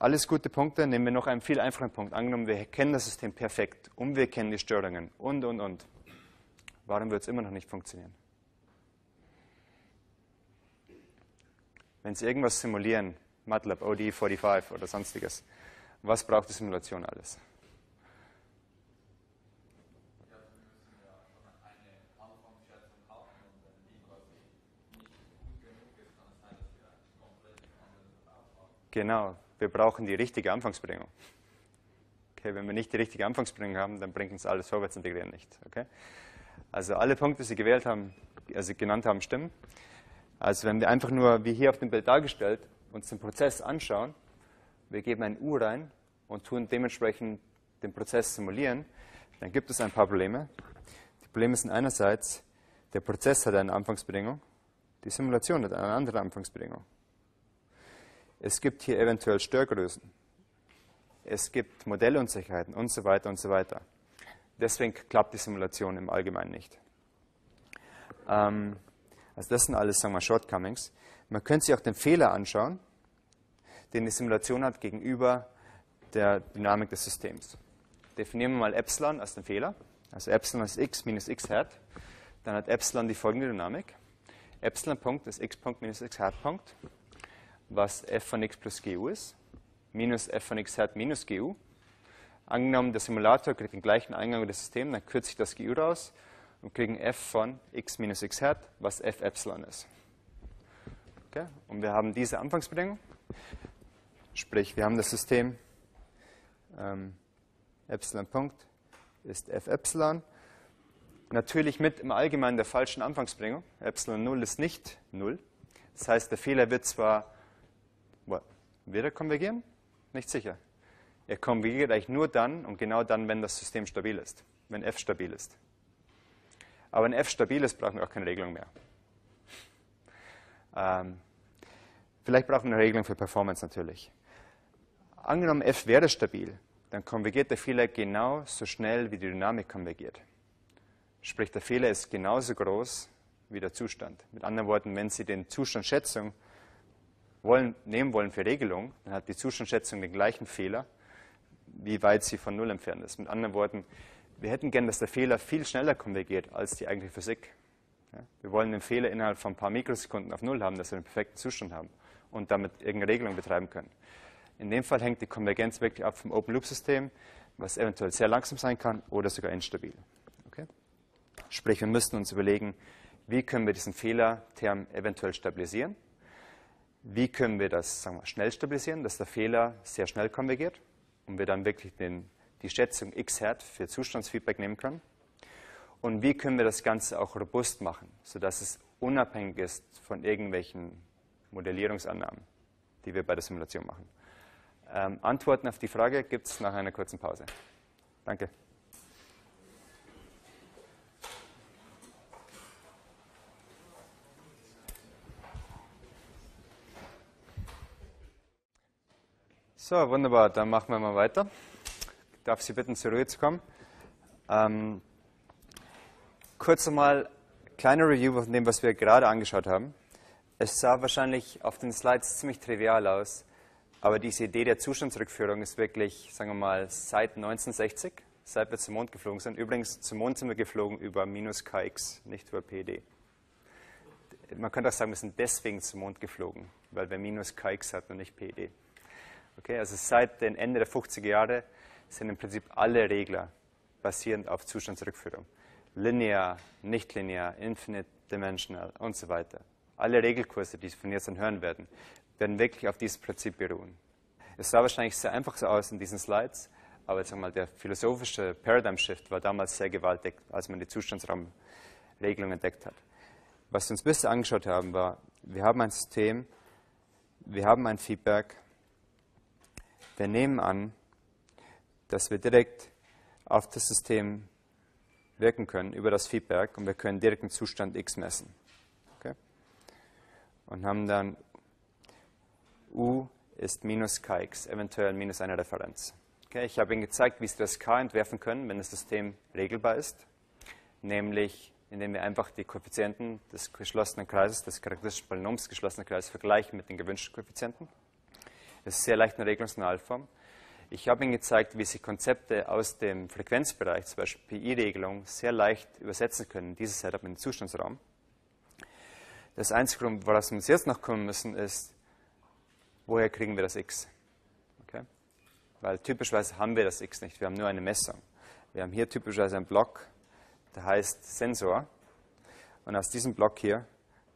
Alles gute Punkte. Nehmen wir noch einen viel einfachen Punkt. Angenommen, wir kennen das System perfekt und wir kennen die Störungen und, und, und. Warum wird es immer noch nicht funktionieren? Wenn Sie irgendwas simulieren, MATLAB, OD45 oder sonstiges, was braucht die Simulation alles? Genau, wir brauchen die richtige Anfangsbedingung. Okay, wenn wir nicht die richtige Anfangsbedingung haben, dann bringt uns alles vorwärts integrieren nicht. Okay? Also alle Punkte, die Sie gewählt haben, also genannt haben, stimmen. Also wenn wir einfach nur, wie hier auf dem Bild dargestellt, uns den Prozess anschauen, wir geben ein U rein und tun dementsprechend den Prozess simulieren, dann gibt es ein paar Probleme. Die Probleme sind einerseits, der Prozess hat eine Anfangsbedingung, die Simulation hat eine andere Anfangsbedingung. Es gibt hier eventuell Störgrößen. Es gibt Modellunsicherheiten und so weiter und so weiter. Deswegen klappt die Simulation im Allgemeinen nicht. Ähm, also das sind alles, sagen wir, Shortcomings. Man könnte sich auch den Fehler anschauen, den die Simulation hat gegenüber der Dynamik des Systems. Definieren wir mal Epsilon als den Fehler. Also Epsilon ist x minus x Herd. Dann hat Epsilon die folgende Dynamik. Epsilon Punkt ist x Punkt minus x Herd Punkt was f von x plus gu ist, minus f von x hat minus gu. Angenommen, der Simulator kriegt den gleichen Eingang wie das System, dann kürze ich das gu raus und kriegen f von x minus x hat, was f epsilon ist. Okay? Und wir haben diese Anfangsbedingung, sprich, wir haben das System ähm, epsilon Punkt ist f epsilon. Natürlich mit im Allgemeinen der falschen Anfangsbedingung. Epsilon 0 ist nicht 0. Das heißt, der Fehler wird zwar wird er konvergieren? Nicht sicher. Er konvergiert eigentlich nur dann und genau dann, wenn das System stabil ist, wenn f stabil ist. Aber wenn f stabil ist, brauchen wir auch keine Regelung mehr. Ähm, vielleicht brauchen wir eine Regelung für Performance natürlich. Angenommen, f wäre stabil, dann konvergiert der Fehler genau so schnell, wie die Dynamik konvergiert. Sprich, der Fehler ist genauso groß wie der Zustand. Mit anderen Worten, wenn Sie den Zustandschätzung wollen, nehmen wollen für Regelung, dann hat die Zustandsschätzung den gleichen Fehler, wie weit sie von Null entfernt ist. Mit anderen Worten, wir hätten gern, dass der Fehler viel schneller konvergiert als die eigentliche Physik. Ja? Wir wollen den Fehler innerhalb von ein paar Mikrosekunden auf Null haben, dass wir einen perfekten Zustand haben und damit irgendeine Regelung betreiben können. In dem Fall hängt die Konvergenz wirklich ab vom Open-Loop-System, was eventuell sehr langsam sein kann oder sogar instabil. Okay? Sprich, wir müssten uns überlegen, wie können wir diesen Fehlerterm eventuell stabilisieren wie können wir das sagen wir, schnell stabilisieren, dass der Fehler sehr schnell konvergiert und wir dann wirklich den, die Schätzung x Hert für Zustandsfeedback nehmen können. Und wie können wir das Ganze auch robust machen, sodass es unabhängig ist von irgendwelchen Modellierungsannahmen, die wir bei der Simulation machen. Ähm, Antworten auf die Frage gibt es nach einer kurzen Pause. Danke. So, wunderbar, dann machen wir mal weiter. Ich darf Sie bitten, zur Ruhe zu kommen. Ähm, kurz einmal kleine Review von dem, was wir gerade angeschaut haben. Es sah wahrscheinlich auf den Slides ziemlich trivial aus, aber diese Idee der Zustandsrückführung ist wirklich, sagen wir mal, seit 1960, seit wir zum Mond geflogen sind. Übrigens, zum Mond sind wir geflogen über minus kx, nicht über PD. Man könnte auch sagen, wir sind deswegen zum Mond geflogen, weil wir minus kx hatten und nicht PD. Okay, also seit dem Ende der 50er Jahre sind im Prinzip alle Regler basierend auf Zustandsrückführung. Linear, nicht linear, infinite dimensional und so weiter. Alle Regelkurse, die Sie von jetzt an hören werden, werden wirklich auf dieses Prinzip beruhen. Es sah wahrscheinlich sehr einfach so aus in diesen Slides, aber jetzt mal, der philosophische Paradigm Shift war damals sehr gewaltig, als man die Zustandsraumregelung entdeckt hat. Was wir uns bisher angeschaut haben, war, wir haben ein System, wir haben ein Feedback, wir nehmen an, dass wir direkt auf das System wirken können über das Feedback und wir können direkt den Zustand x messen. Okay? Und haben dann u ist minus kx, eventuell minus eine Referenz. Okay? Ich habe Ihnen gezeigt, wie Sie das k entwerfen können, wenn das System regelbar ist, nämlich indem wir einfach die Koeffizienten des geschlossenen Kreises, des charakteristischen Polynoms geschlossenen Kreises vergleichen mit den gewünschten Koeffizienten. Das ist sehr leicht eine Regelungsnullform. Ich habe Ihnen gezeigt, wie Sie Konzepte aus dem Frequenzbereich, zum Beispiel PI-Regelung, sehr leicht übersetzen können, dieses Setup in den Zustandsraum. Das einzige, woraus wir uns jetzt noch kommen müssen, ist, woher kriegen wir das x? Okay? Weil typischerweise haben wir das x nicht, wir haben nur eine Messung. Wir haben hier typischerweise einen Block, der heißt Sensor. Und aus diesem Block hier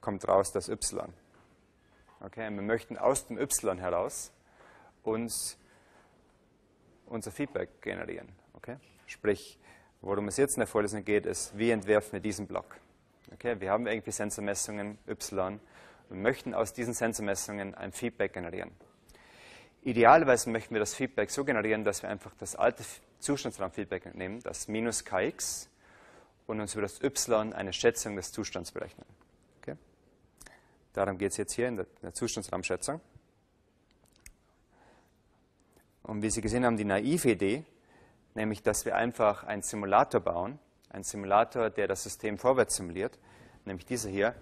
kommt raus das y. Okay? Und wir möchten aus dem y heraus uns unser Feedback generieren. Okay? Sprich, worum es jetzt in der Vorlesung geht, ist, wie entwerfen wir diesen Block. Okay? Wir haben irgendwie Sensormessungen y und möchten aus diesen Sensormessungen ein Feedback generieren. Idealerweise möchten wir das Feedback so generieren, dass wir einfach das alte Zustandsraumfeedback nehmen, das minus kx, und uns über das y eine Schätzung des Zustands berechnen. Okay? Darum geht es jetzt hier in der, in der Zustandsraumschätzung. Und wie Sie gesehen haben, die naive Idee, nämlich dass wir einfach einen Simulator bauen, einen Simulator, der das System vorwärts simuliert, nämlich dieser hier,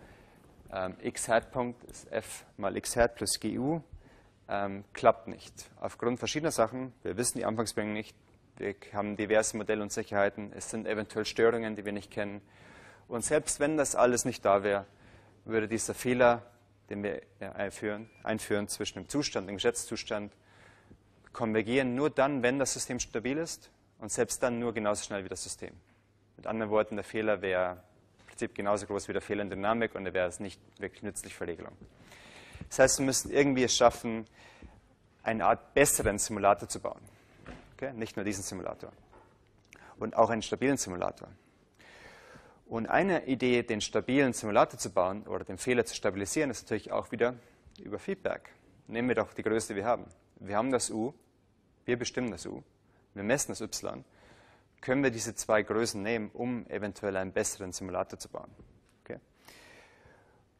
ähm, x Punkt ist f mal x hat plus gu, ähm, klappt nicht. Aufgrund verschiedener Sachen, wir wissen die Anfangsbedingungen nicht, wir haben diverse Modellunsicherheiten, es sind eventuell Störungen, die wir nicht kennen. Und selbst wenn das alles nicht da wäre, würde dieser Fehler, den wir einführen, einführen zwischen dem Zustand, dem Geschätzzustand, konvergieren nur dann, wenn das System stabil ist und selbst dann nur genauso schnell wie das System. Mit anderen Worten, der Fehler wäre im Prinzip genauso groß wie der Fehler in Dynamik und er wäre es nicht wirklich nützlich für Regelung. Das heißt, wir müssen irgendwie es schaffen, eine Art besseren Simulator zu bauen. Okay? Nicht nur diesen Simulator. Und auch einen stabilen Simulator. Und eine Idee, den stabilen Simulator zu bauen oder den Fehler zu stabilisieren, ist natürlich auch wieder über Feedback. Nehmen wir doch die Größe, die wir haben wir haben das U, wir bestimmen das U, wir messen das Y, können wir diese zwei Größen nehmen, um eventuell einen besseren Simulator zu bauen. Okay?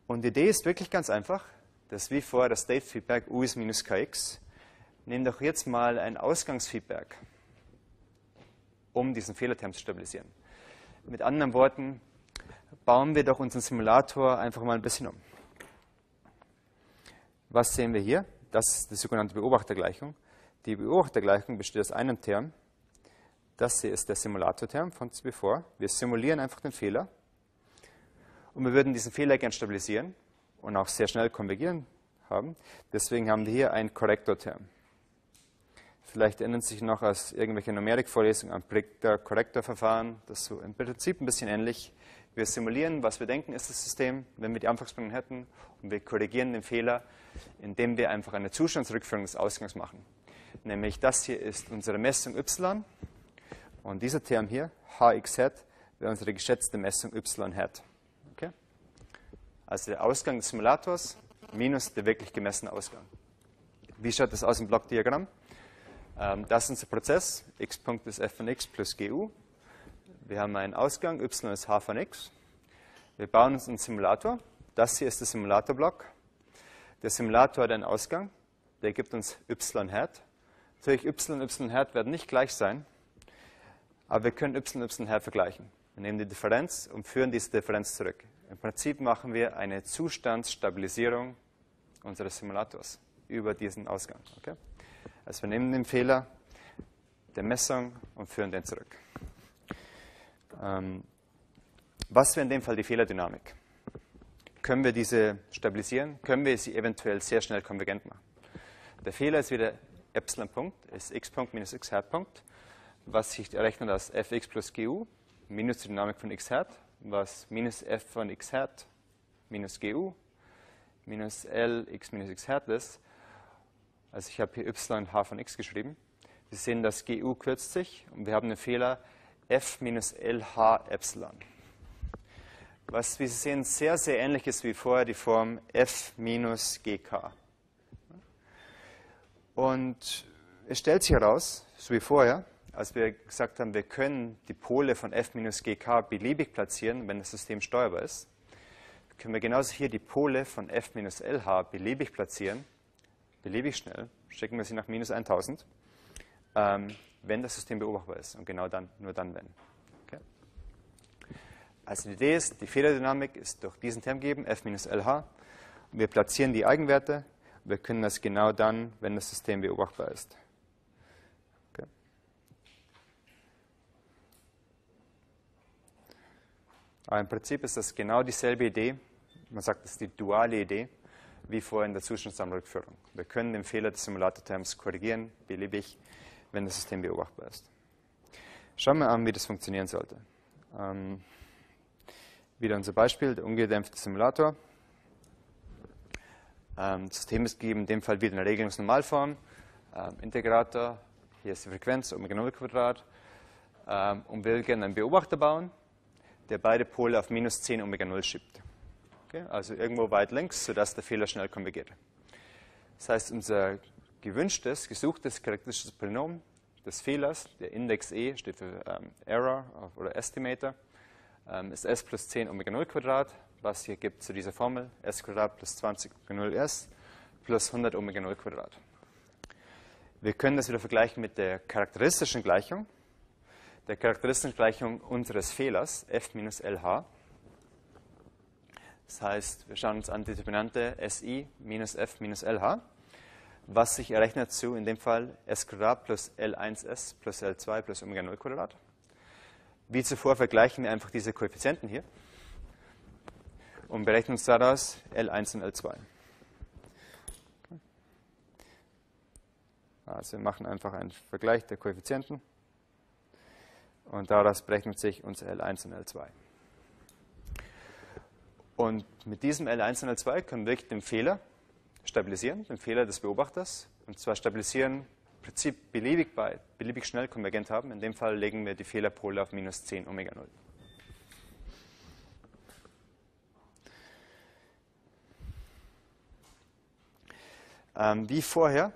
Und die Idee ist wirklich ganz einfach, dass wie vorher das State Feedback U ist minus Kx, nehmen doch jetzt mal ein Ausgangsfeedback, um diesen Fehlerterm zu stabilisieren. Mit anderen Worten, bauen wir doch unseren Simulator einfach mal ein bisschen um. Was sehen wir hier? Das ist die sogenannte Beobachtergleichung. Die Beobachtergleichung besteht aus einem Term. Das hier ist der Simulatorterm von zuvor. Wir simulieren einfach den Fehler. Und wir würden diesen Fehler gerne stabilisieren und auch sehr schnell konvergieren haben. Deswegen haben wir hier einen Korrektorterm. Vielleicht erinnern Sie sich noch aus irgendwelchen Numerikvorlesungen an Predictor-Korrektor-Verfahren. Das ist so im Prinzip ein bisschen ähnlich. Wir simulieren, was wir denken, ist das System, wenn wir die Anfangsbedingungen hätten, und wir korrigieren den Fehler, indem wir einfach eine Zustandsrückführung des Ausgangs machen. Nämlich das hier ist unsere Messung y und dieser Term hier, hx hat, wäre unsere geschätzte Messung y hat. Okay? Also der Ausgang des Simulators minus der wirklich gemessene Ausgang. Wie schaut das aus im Blockdiagramm? Ähm, das ist unser Prozess. x Punkt ist f von x plus gu. Wir haben einen Ausgang, y ist h von x. Wir bauen uns einen Simulator. Das hier ist der Simulatorblock. Der Simulator hat einen Ausgang, der gibt uns y hat. Natürlich y und y hat werden nicht gleich sein, aber wir können y und y hat vergleichen. Wir nehmen die Differenz und führen diese Differenz zurück. Im Prinzip machen wir eine Zustandsstabilisierung unseres Simulators über diesen Ausgang. Okay? Also wir nehmen den Fehler der Messung und führen den zurück. Ähm, was wäre in dem Fall die Fehlerdynamik? Können wir diese stabilisieren? Können wir sie eventuell sehr schnell konvergent machen? Der Fehler ist wieder Epsilon-Punkt, ist x-Punkt minus x-Hat-Punkt, was sich errechnet als fx plus gu minus die Dynamik von x hat, was minus f von x hat minus gu minus l x minus x hat ist. Also ich habe hier y h von x geschrieben. Wir sehen, dass gu kürzt sich und wir haben einen Fehler f minus LH Epsilon. Was, wie Sie sehen, sehr, sehr ähnlich ist wie vorher die Form f minus GK. Und es stellt sich heraus, so wie vorher, als wir gesagt haben, wir können die Pole von f minus GK beliebig platzieren, wenn das System steuerbar ist, können wir genauso hier die Pole von f minus LH beliebig platzieren, beliebig schnell, schicken wir sie nach minus 1000. Ähm, wenn das System beobachtbar ist. Und genau dann, nur dann, wenn. Okay. Also die Idee ist, die Fehlerdynamik ist durch diesen Term gegeben, f minus LH. Und wir platzieren die Eigenwerte. Wir können das genau dann, wenn das System beobachtbar ist. Okay. Aber im Prinzip ist das genau dieselbe Idee. Man sagt, das ist die duale Idee, wie vorher in der Zustandssammelrückführung. Wir können den Fehler des Simulator-Terms korrigieren, beliebig, wenn das System beobachtbar ist. Schauen wir an, wie das funktionieren sollte. Ähm, wieder unser Beispiel, der ungedämpfte Simulator. Ähm, ist gegeben, in dem Fall wieder eine Regelungsnormalform. Ähm, Integrator, hier ist die Frequenz, Omega 0 Quadrat. Ähm, und will gerne einen Beobachter bauen, der beide Pole auf minus 10 Omega 0 schiebt. Okay? Also irgendwo weit links, sodass der Fehler schnell konvergiert. Das heißt, unser gewünschtes, gesuchtes charakteristisches Polynom des Fehlers, der Index E steht für ähm, Error oder Estimator, ähm, ist s plus 10 Omega 0 Quadrat, was hier gibt zu dieser Formel, s plus 20 Omega 0 s plus 100 Omega 0 Quadrat. Wir können das wieder vergleichen mit der charakteristischen Gleichung, der charakteristischen Gleichung unseres Fehlers, f minus lh. Das heißt, wir schauen uns an die Determinante si minus f minus lh, was sich errechnet zu, in dem Fall s plus l1s plus l2 plus Omega 0 Quadrat. Wie zuvor vergleichen wir einfach diese Koeffizienten hier und berechnen uns daraus L1 und L2. Also wir machen einfach einen Vergleich der Koeffizienten und daraus berechnet sich uns L1 und L2. Und mit diesem L1 und L2 können wir den Fehler stabilisieren, den Fehler des Beobachters, und zwar stabilisieren Prinzip beliebig, bei, beliebig schnell konvergent haben. In dem Fall legen wir die Fehlerpole auf minus 10 Omega 0. Ähm, wie vorher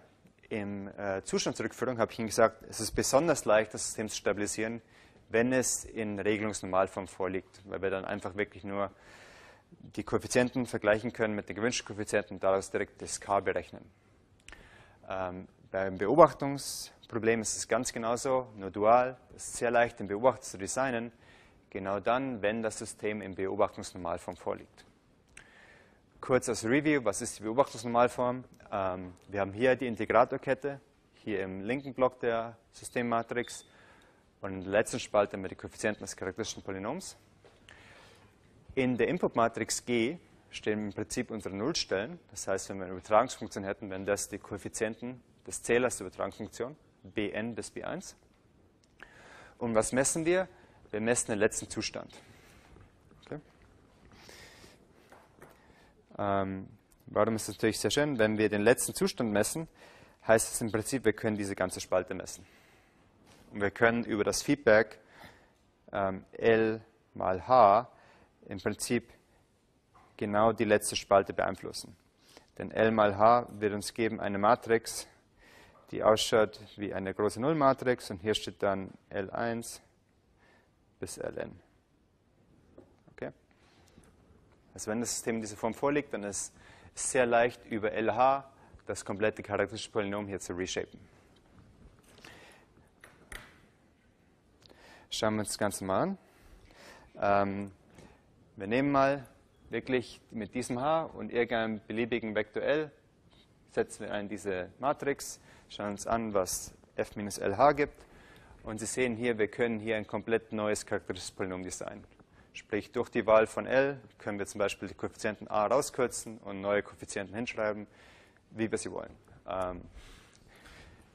im äh, Zustandsrückführung habe ich Ihnen gesagt, es ist besonders leicht, das System zu stabilisieren, wenn es in Regelungsnormalform vorliegt, weil wir dann einfach wirklich nur die Koeffizienten vergleichen können mit den gewünschten Koeffizienten und daraus direkt das K berechnen. Ähm, beim Beobachtungsproblem ist es ganz genauso, nur dual. Es ist sehr leicht, den Beobachter zu designen, genau dann, wenn das System in Beobachtungsnormalform vorliegt. Kurz als Review, was ist die Beobachtungsnormalform? Ähm, wir haben hier die Integratorkette, hier im linken Block der Systemmatrix und in der letzten Spalte wir die Koeffizienten des charakteristischen Polynoms. In der Inputmatrix G stehen im Prinzip unsere Nullstellen. Das heißt, wenn wir eine Übertragungsfunktion hätten, wären das die Koeffizienten des Zählers der Übertragungsfunktion, Bn bis B1. Und was messen wir? Wir messen den letzten Zustand. Ähm, warum ist das natürlich sehr schön? Wenn wir den letzten Zustand messen, heißt es im Prinzip, wir können diese ganze Spalte messen. Und wir können über das Feedback ähm, L mal H im Prinzip genau die letzte Spalte beeinflussen. Denn L mal H wird uns geben eine Matrix, die ausschaut wie eine große Nullmatrix und hier steht dann L1 bis Ln. Okay? Also wenn das System in dieser Form vorliegt, dann ist es sehr leicht über LH das komplette charakteristische Polynom hier zu reshapen. Schauen wir uns das Ganze mal an. Ähm, wir nehmen mal wirklich mit diesem H und irgendeinem beliebigen Vektor L, setzen wir in diese Matrix, schauen uns an, was f minus LH gibt. Und Sie sehen hier, wir können hier ein komplett neues charakteristisches Polynom designen. Sprich, durch die Wahl von L können wir zum Beispiel die Koeffizienten a rauskürzen und neue Koeffizienten hinschreiben, wie wir sie wollen. Ähm,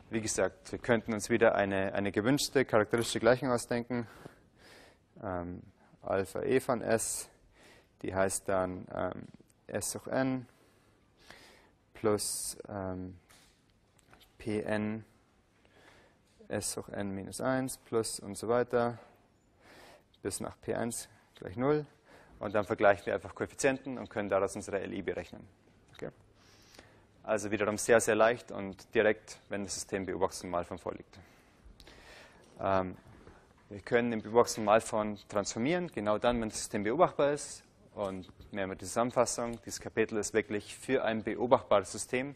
wie gesagt, wir könnten uns wieder eine, eine gewünschte charakteristische Gleichung ausdenken. Ähm, Alpha e von S, die heißt dann ähm, S hoch n plus ähm, Pn S hoch n minus 1 plus und so weiter bis nach P1 gleich 0. Und dann vergleichen wir einfach Koeffizienten und können daraus unsere LI berechnen. Okay. Also wiederum sehr, sehr leicht und direkt, wenn das System Beobachtungsnormalform vorliegt. Ähm, wir können den Beobachtungsnormalform transformieren, genau dann, wenn das System beobachtbar ist. Und mehr mit Zusammenfassung, dieses Kapitel ist wirklich für ein beobachtbares System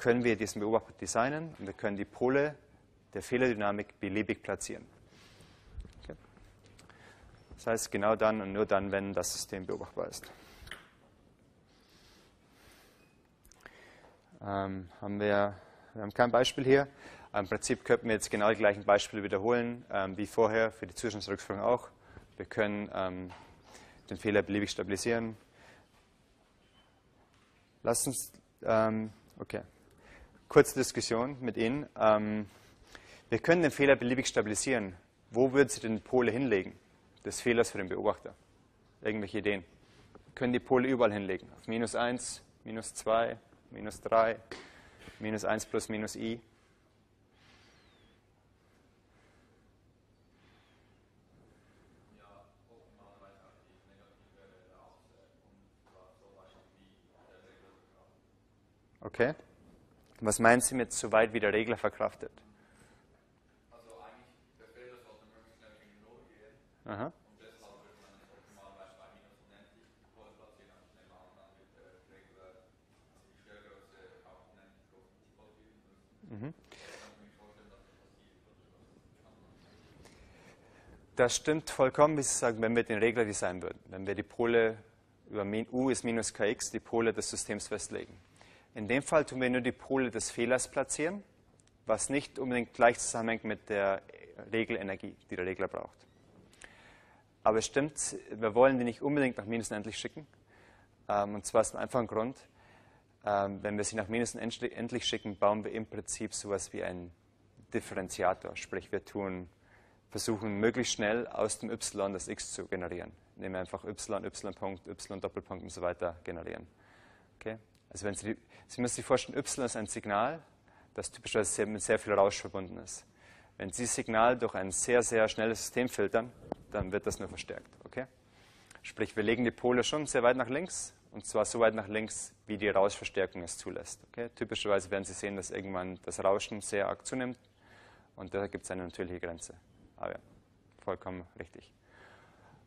können wir diesen Beobachter designen und wir können die Pole der Fehlerdynamik beliebig platzieren. Das heißt, genau dann und nur dann, wenn das System beobachtbar ist. Ähm, haben wir, wir haben kein Beispiel hier. Im Prinzip könnten wir jetzt genau die gleichen Beispiele wiederholen ähm, wie vorher, für die Zustandsrückführung auch. Wir können ähm, den Fehler beliebig stabilisieren. Lasst uns, ähm, okay, kurze Diskussion mit Ihnen. Ähm, wir können den Fehler beliebig stabilisieren. Wo würden Sie den Pole hinlegen? Des Fehlers für den Beobachter. Irgendwelche Ideen? Wir können die Pole überall hinlegen. Auf minus 1, minus 2, minus 3, minus 1 plus minus i. Okay. Was meinen Sie mit so weit wie der Regler verkraftet? Müssen. Mhm. Das stimmt vollkommen, wie Sie sagen, wenn wir den Regler designen würden. Wenn wir die Pole über u ist minus kx, die Pole des Systems festlegen. In dem Fall tun wir nur die Pole des Fehlers platzieren, was nicht unbedingt gleich zusammenhängt mit der Regelenergie, die der Regler braucht. Aber es stimmt, wir wollen die nicht unbedingt nach minus unendlich schicken. Ähm, und zwar aus dem einfachen Grund, ähm, wenn wir sie nach minus endlich schicken, bauen wir im Prinzip sowas wie einen Differenziator. Sprich, wir tun, versuchen möglichst schnell aus dem y das x zu generieren. Nehmen wir einfach y, y-Punkt, y-Doppelpunkt und so weiter generieren. Okay? Also wenn Sie, Sie müssen sich vorstellen, y ist ein Signal, das typischerweise mit sehr viel Rausch verbunden ist. Wenn Sie das Signal durch ein sehr, sehr schnelles System filtern, dann wird das nur verstärkt. Okay? Sprich, wir legen die Pole schon sehr weit nach links, und zwar so weit nach links, wie die Rauschverstärkung es zulässt. Okay? Typischerweise werden Sie sehen, dass irgendwann das Rauschen sehr arg zunimmt, und da gibt es eine natürliche Grenze. Aber ja, vollkommen richtig.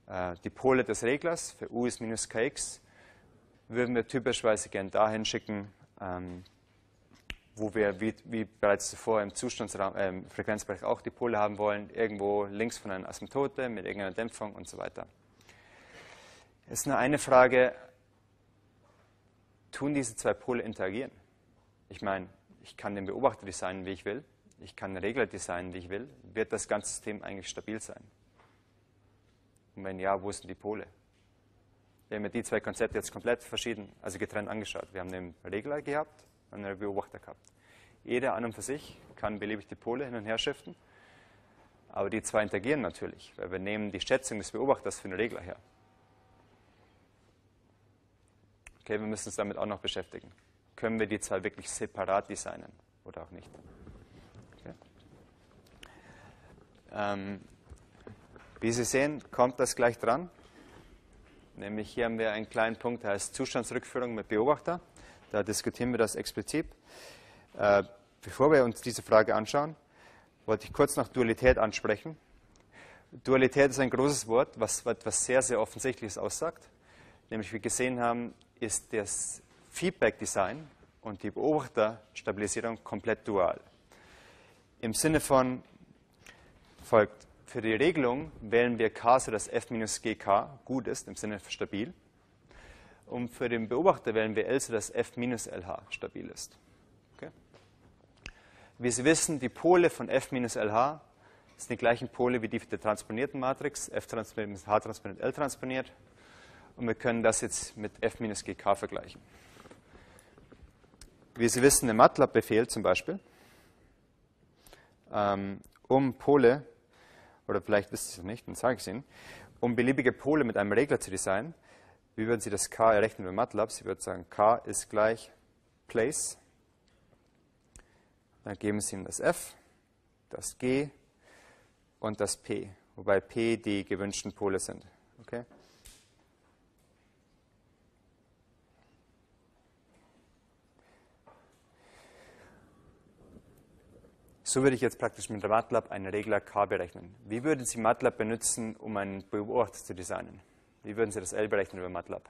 Äh, die Pole des Reglers für u ist minus kx würden wir typischerweise gern dahin schicken, ähm, wo wir, wie, wie, bereits zuvor im Zustandsraum, äh, Frequenzbereich auch die Pole haben wollen, irgendwo links von einer Asymptote mit irgendeiner Dämpfung und so weiter. Es ist nur eine Frage, tun diese zwei Pole interagieren? Ich meine, ich kann den Beobachter designen, wie ich will, ich kann den Regler designen, wie ich will. Wird das ganze System eigentlich stabil sein? Und wenn ja, wo sind die Pole? Wir haben ja die zwei Konzepte jetzt komplett verschieden, also getrennt angeschaut. Wir haben den Regler gehabt einen Beobachter gehabt. Jeder an und für sich kann beliebig die Pole hin und her shiften, aber die zwei interagieren natürlich, weil wir nehmen die Schätzung des Beobachters für den Regler her. Okay, wir müssen uns damit auch noch beschäftigen. Können wir die zwei wirklich separat designen oder auch nicht? Okay. Ähm, wie Sie sehen, kommt das gleich dran. Nämlich hier haben wir einen kleinen Punkt, der heißt Zustandsrückführung mit Beobachter. Da diskutieren wir das explizit. Äh, bevor wir uns diese Frage anschauen, wollte ich kurz noch Dualität ansprechen. Dualität ist ein großes Wort, was etwas sehr, sehr Offensichtliches aussagt. Nämlich, wie wir gesehen haben, ist das Feedback-Design und die Beobachterstabilisierung komplett dual. Im Sinne von folgt, für die Regelung wählen wir k, sodass f minus gk gut ist, im Sinne von stabil. Und für den Beobachter wählen wir L, sodass f minus lh stabil ist. Okay? Wie Sie wissen, die Pole von f minus lh sind die gleichen Pole wie die der transponierten Matrix. f transponiert mit h transponiert, L transponiert. Und wir können das jetzt mit f minus gk vergleichen. Wie Sie wissen, der MATLAB-Befehl zum Beispiel, ähm, um Pole oder vielleicht wisst ihr es nicht, dann sage ich es Ihnen, um beliebige Pole mit einem Regler zu designen, wie würden Sie das K errechnen mit MATLAB? Sie würden sagen, K ist gleich Place. Dann geben Sie ihm das F, das G und das P, wobei P die gewünschten Pole sind. Okay? So würde ich jetzt praktisch mit MATLAB einen Regler K berechnen. Wie würden Sie MATLAB benutzen, um einen Beobachter zu designen? Wie würden Sie das L berechnen über MATLAB?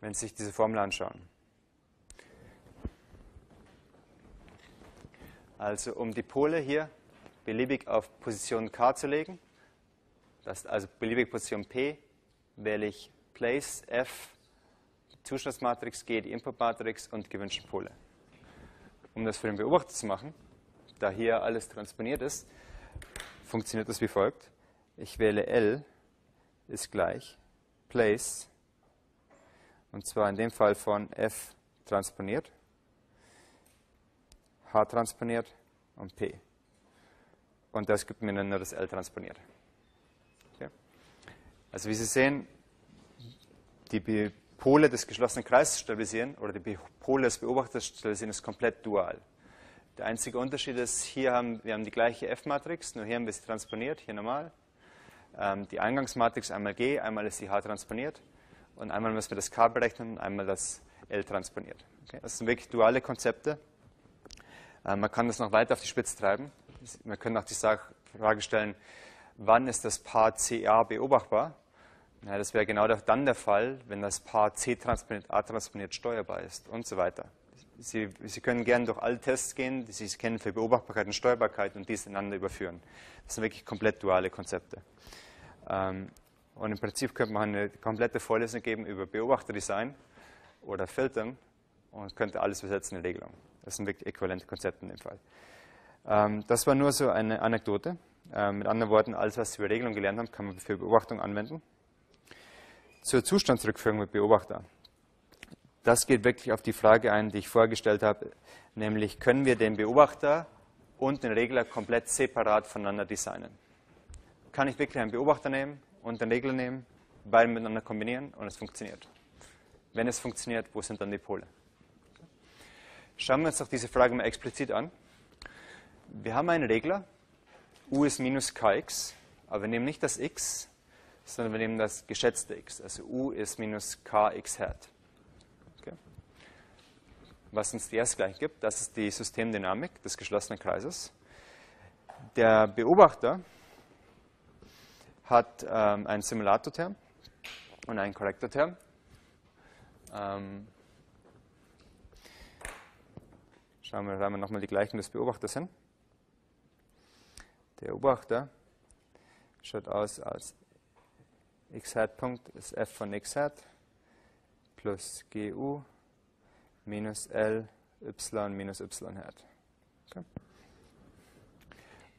wenn Sie sich diese Formel anschauen. Also um die Pole hier beliebig auf Position K zu legen, das also beliebige Position P, wähle ich Place F, Zustandsmatrix G, die Inputmatrix und gewünschten Pole. Um das für den Beobachter zu machen, da hier alles transponiert ist, funktioniert das wie folgt. Ich wähle L ist gleich Place und zwar in dem Fall von F transponiert, H transponiert und P. Und das gibt mir dann nur das L transponiert. Okay. Also wie Sie sehen, die Pole des geschlossenen Kreises stabilisieren oder die Pole des Beobachters stabilisieren ist komplett dual. Der einzige Unterschied ist, hier haben wir haben die gleiche F-Matrix, nur hier haben wir sie transponiert, hier normal. Ähm, die Eingangsmatrix einmal G, einmal ist die H transponiert und einmal müssen wir das K berechnen und einmal das L transponiert. Okay? Das sind wirklich duale Konzepte. Äh, man kann das noch weiter auf die Spitze treiben. Wir können auch die Frage stellen, wann ist das Paar CA beobachtbar? Ja, das wäre genau dann der Fall, wenn das Paar C transponiert, A transponiert steuerbar ist und so weiter. Sie, Sie können gerne durch alle Tests gehen, die Sie kennen für Beobachtbarkeit und Steuerbarkeit und dies ineinander überführen. Das sind wirklich komplett duale Konzepte. Ähm, und im Prinzip könnte man eine komplette Vorlesung geben über Beobachterdesign oder Filtern und könnte alles übersetzen in Regelung. Das sind wirklich äquivalente Konzepte in dem Fall. Ähm, das war nur so eine Anekdote. Ähm, mit anderen Worten, alles, was Sie über Regelung gelernt haben, kann man für Beobachtung anwenden. Zur Zustandsrückführung mit Beobachter. Das geht wirklich auf die Frage ein, die ich vorgestellt habe, nämlich können wir den Beobachter und den Regler komplett separat voneinander designen? Kann ich wirklich einen Beobachter nehmen und den Regler nehmen, beide miteinander kombinieren und es funktioniert? Wenn es funktioniert, wo sind dann die Pole? Schauen wir uns doch diese Frage mal explizit an. Wir haben einen Regler, u ist minus kx, aber wir nehmen nicht das x, sondern wir nehmen das geschätzte x, also u ist minus kx hat. Okay. Was uns die erst gleich gibt, das ist die Systemdynamik des geschlossenen Kreises. Der Beobachter hat ähm, einen Simulatorterm und einen Korrektorterm. Ähm, schauen wir, wir nochmal die Gleichung des Beobachters hin. Der Beobachter schaut aus als x hat Punkt ist f von x hat plus gu minus l y minus y hat. Okay.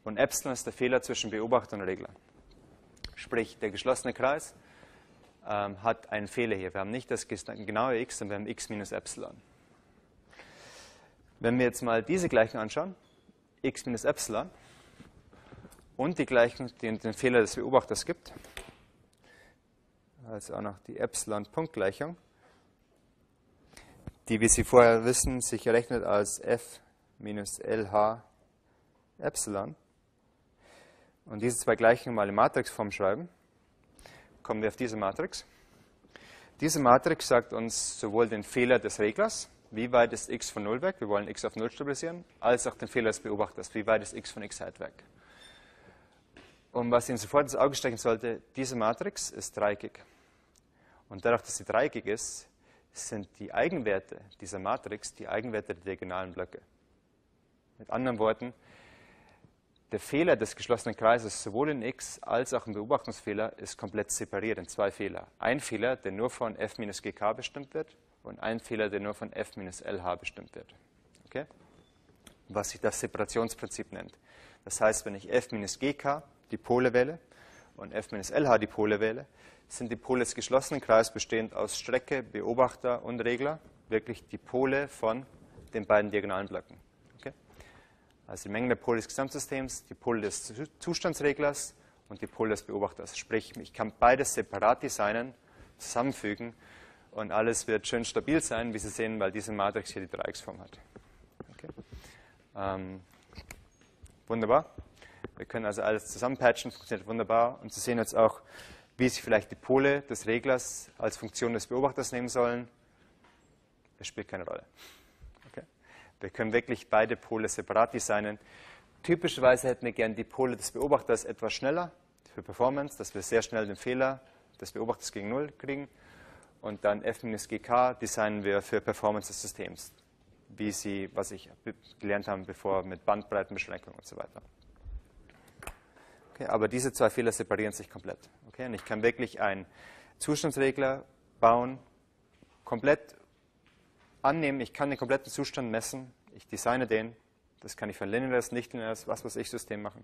Und Epsilon ist der Fehler zwischen Beobachter und Regler. Sprich, der geschlossene Kreis ähm, hat einen Fehler hier. Wir haben nicht das genaue x, sondern wir haben x minus Epsilon. Wenn wir jetzt mal diese Gleichung anschauen, x minus Epsilon, und die Gleichung, die den Fehler des Beobachters gibt, also auch noch die Epsilon-Punktgleichung, die, wie Sie vorher wissen, sich errechnet als f minus LH Epsilon und diese zwei Gleichungen mal in Matrixform schreiben, kommen wir auf diese Matrix. Diese Matrix sagt uns sowohl den Fehler des Reglers, wie weit ist x von 0 weg, wir wollen x auf 0 stabilisieren, als auch den Fehler des Beobachters, wie weit ist x von x halt weg. Und was Ihnen sofort ins Auge stechen sollte, diese Matrix ist dreieckig. Und dadurch, dass sie dreieckig ist, sind die Eigenwerte dieser Matrix die Eigenwerte der diagonalen Blöcke. Mit anderen Worten, der Fehler des geschlossenen Kreises sowohl in x als auch im Beobachtungsfehler ist komplett separiert in zwei Fehler. Ein Fehler, der nur von f minus gk bestimmt wird und ein Fehler, der nur von f minus lh bestimmt wird. Okay? Was sich das Separationsprinzip nennt. Das heißt, wenn ich f minus gk die Pole und f minus lh die Pole wähle, sind die Pole des geschlossenen Kreises bestehend aus Strecke, Beobachter und Regler wirklich die Pole von den beiden diagonalen Blöcken. Also die Menge der Pole des Gesamtsystems, die Pole des Zustandsreglers und die Pole des Beobachters. Sprich, ich kann beides separat designen, zusammenfügen und alles wird schön stabil sein, wie Sie sehen, weil diese Matrix hier die Dreiecksform hat. Okay. Ähm, wunderbar. Wir können also alles zusammenpatchen, funktioniert wunderbar. Und Sie sehen jetzt auch, wie Sie vielleicht die Pole des Reglers als Funktion des Beobachters nehmen sollen. Das spielt keine Rolle. Wir können wirklich beide Pole separat designen. Typischerweise hätten wir gerne die Pole des Beobachters etwas schneller für Performance, dass wir sehr schnell den Fehler des Beobachters gegen Null kriegen. Und dann f-gk designen wir für Performance des Systems, wie Sie, was ich gelernt habe bevor mit Bandbreitenbeschränkung und so weiter. Okay, aber diese zwei Fehler separieren sich komplett. Okay, und ich kann wirklich einen Zustandsregler bauen, komplett annehmen, ich kann den kompletten Zustand messen, ich designe den, das kann ich für ein lineares, nicht lineares, was weiß ich System machen.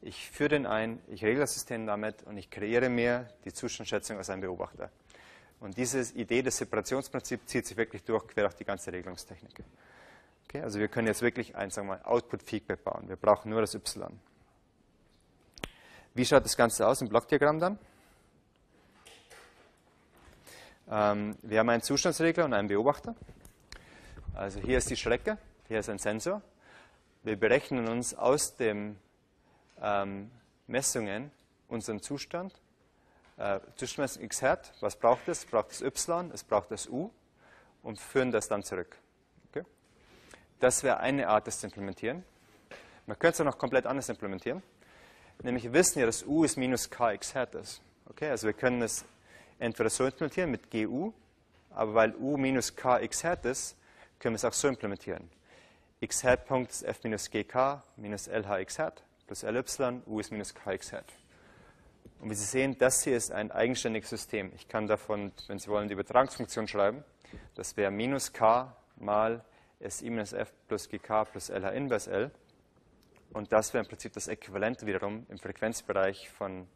Ich führe den ein, ich regle das System damit und ich kreiere mir die Zustandsschätzung als ein Beobachter. Und diese Idee des Separationsprinzips zieht sich wirklich durch, quer durch die ganze Regelungstechnik. Okay, also wir können jetzt wirklich ein Output-Feedback bauen. Wir brauchen nur das Y. Wie schaut das Ganze aus im Blockdiagramm dann? Ähm, wir haben einen Zustandsregler und einen Beobachter. Also hier ist die Strecke, hier ist ein Sensor. Wir berechnen uns aus den ähm, Messungen unseren Zustand. Äh, Zwischenmessung x hat, was braucht es? Es braucht das y, es braucht das u und führen das dann zurück. Okay? Das wäre eine Art, das zu implementieren. Man könnte es auch noch komplett anders implementieren. Nämlich wir wissen ja, dass u ist minus kx hat ist. Okay? Also wir können es entweder so implementieren mit GU, aber weil U minus K x hat ist, können wir es auch so implementieren. x hat Punkt ist f minus gk minus lh x hat plus ly, u ist minus k x hat. Und wie Sie sehen, das hier ist ein eigenständiges System. Ich kann davon, wenn Sie wollen, die Übertragungsfunktion schreiben. Das wäre minus k mal si minus f plus gk plus lh inverse l. Und das wäre im Prinzip das Äquivalent wiederum im Frequenzbereich von